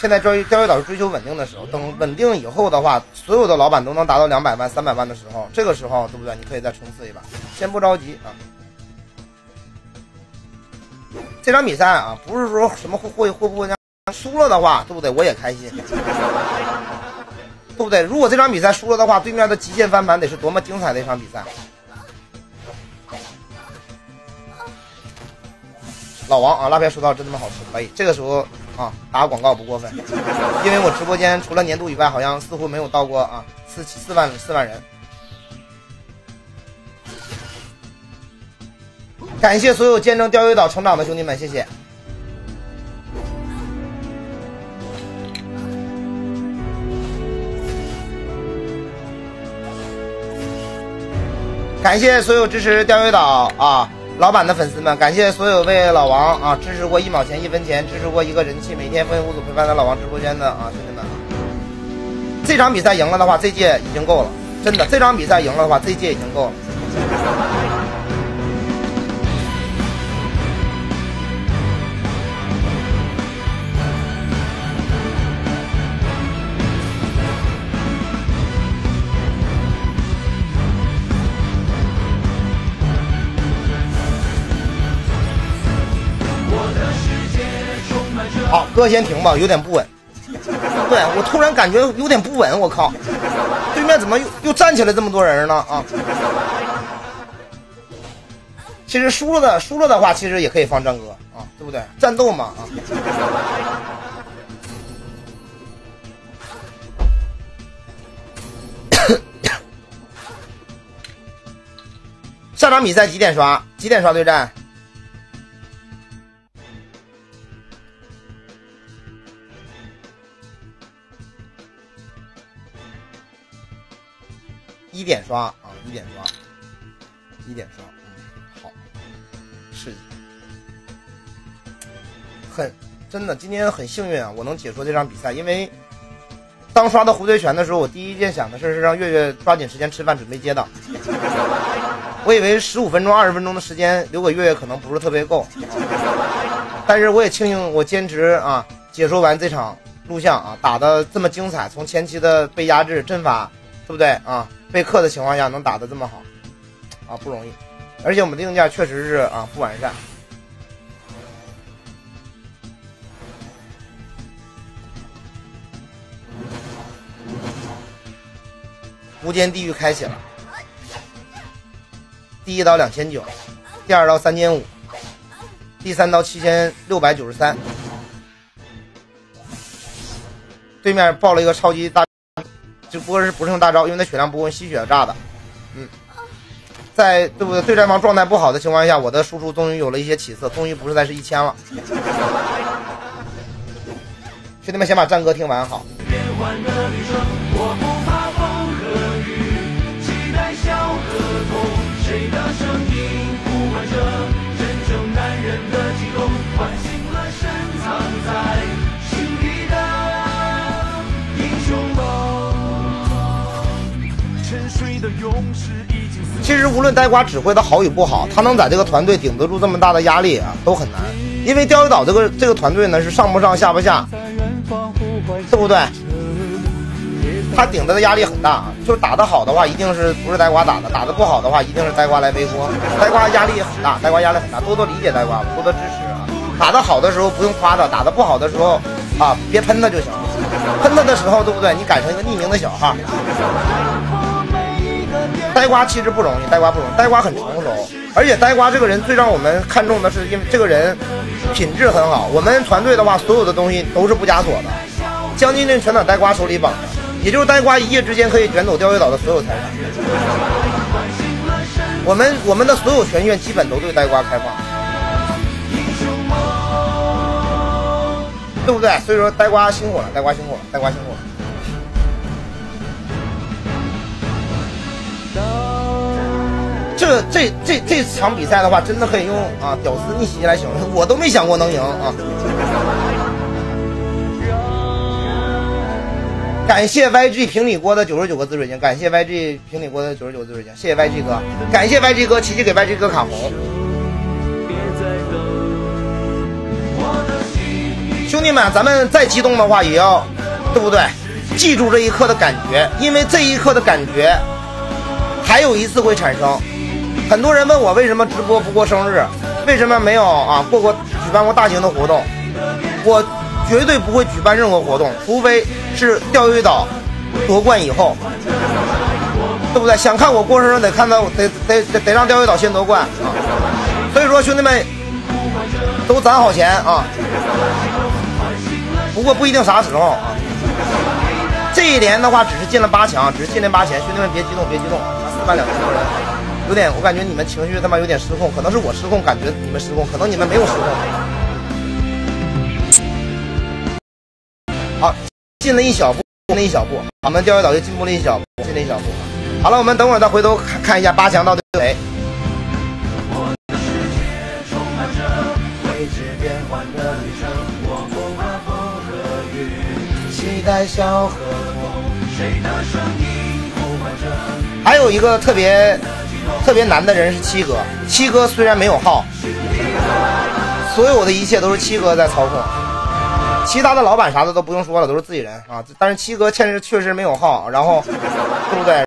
现在钓鱼钓鱼岛是追求稳定的时候，等稳定以后的话，所有的老板都能达到两百万、三百万的时候，这个时候对不对？你可以再冲刺一把，先不着急啊。这场比赛啊，不是说什么会会会不会输了的话，对不对？我也开心，对不对？如果这场比赛输了的话，对面的极限翻盘得是多么精彩的一场比赛。老王啊，辣片说到真他妈好吃，可以。这个时候。啊，打广告不过分，因为我直播间除了年度以外，好像似乎没有到过啊四四万四万人。感谢所有见证钓鱼岛成长的兄弟们，谢谢。感谢所有支持钓鱼岛啊！老板的粉丝们，感谢所有为老王啊支持过一毛钱一分钱，支持过一个人气，每天风雨无阻陪伴在老王直播间的啊兄弟们啊！这场比赛赢了的话，这届已经够了，真的，这场比赛赢了的话，这届已经够了。哥先停吧，有点不稳。对我突然感觉有点不稳，我靠，对面怎么又又站起来这么多人呢？啊，其实输了的输了的话，其实也可以放战歌啊，对不对？战斗嘛啊。下场比赛几点刷？几点刷对战？一点刷啊，一点刷，一点刷，嗯，好，是，很真的，今天很幸运啊，我能解说这场比赛，因为当刷到蝴蝶拳的时候，我第一件想的事是让月月抓紧时间吃饭，准备接档。我以为十五分钟、二十分钟的时间留给月月可能不是特别够，但是我也庆幸我坚持啊，解说完这场录像啊，打的这么精彩，从前期的被压制阵法，对不对啊？被克的情况下能打得这么好，啊不容易，而且我们的硬件确实是啊不完善。无间地狱开启了，第一刀两千九，第二刀三千五，第三刀七千六百九十三，对面爆了一个超级大。就不过是不是用大招，因为他血量不够，吸血炸的。嗯，在对不对？对战方状态不好的情况下，我的输出终于有了一些起色，终于不是再是一千了。兄弟们，先把战歌听完好。其实无论呆瓜指挥的好与不好，他能在这个团队顶得住这么大的压力啊，都很难。因为钓鱼岛这个这个团队呢是上不上下不下，对不对？他顶着的压力很大，就是打得好的话，一定是不是呆瓜打的；打得不好的话，一定是呆瓜来背锅。呆瓜压力也很大，呆瓜压力很大，多多理解呆瓜，多多支持啊！打得好的时候不用夸他，打得不好的时候啊，别喷他就行。喷他的时候，对不对？你改成一个匿名的小号。呆瓜其实不容易，呆瓜不容易，呆瓜很成熟，而且呆瓜这个人最让我们看重的是，因为这个人品质很好。我们团队的话，所有的东西都是不加锁的，将军令全在呆瓜手里绑着，也就是呆瓜一夜之间可以卷走钓鱼岛的所有财产。我们我们的所有权限基本都对呆瓜开放，对不对？所以说呆瓜辛苦了，呆瓜辛苦了，呆瓜辛苦了。这这这这场比赛的话，真的可以用啊“屌丝逆袭”来形容，我都没想过能赢啊！感谢 YG 平底锅的九十九个滋水晶，感谢 YG 平底锅的九十九个滋水晶，谢谢 YG 哥，感谢 YG 哥，琪琪给 YG 哥卡红。兄弟们，咱们再激动的话，也要对不对？记住这一刻的感觉，因为这一刻的感觉，还有一次会产生。很多人问我为什么直播不过生日，为什么没有啊过过举办过大型的活动？我绝对不会举办任何活动，除非是钓鱼岛夺冠以后，对不对？想看我过生日，得看到得得得得让钓鱼岛先夺冠啊！所以说兄弟们都攒好钱啊！不过不一定啥时候啊！这一年的话只是进了八强，只是进了八强，兄弟们别激动，别激动，四万两千。有点，我感觉你们情绪他妈有点失控，可能是我失控，感觉你们失控，可能你们没有失控。好，进了一小步，进了一小步，我们钓鱼岛就进步了一小步，进了一小步。好了，我们等会儿再回头看看一下八强到底是谁。还有一个特别。特别难的人是七哥，七哥虽然没有号，所有的一切都是七哥在操控，其他的老板啥的都不用说了，都是自己人啊。但是七哥确实确实没有号，然后，对不对？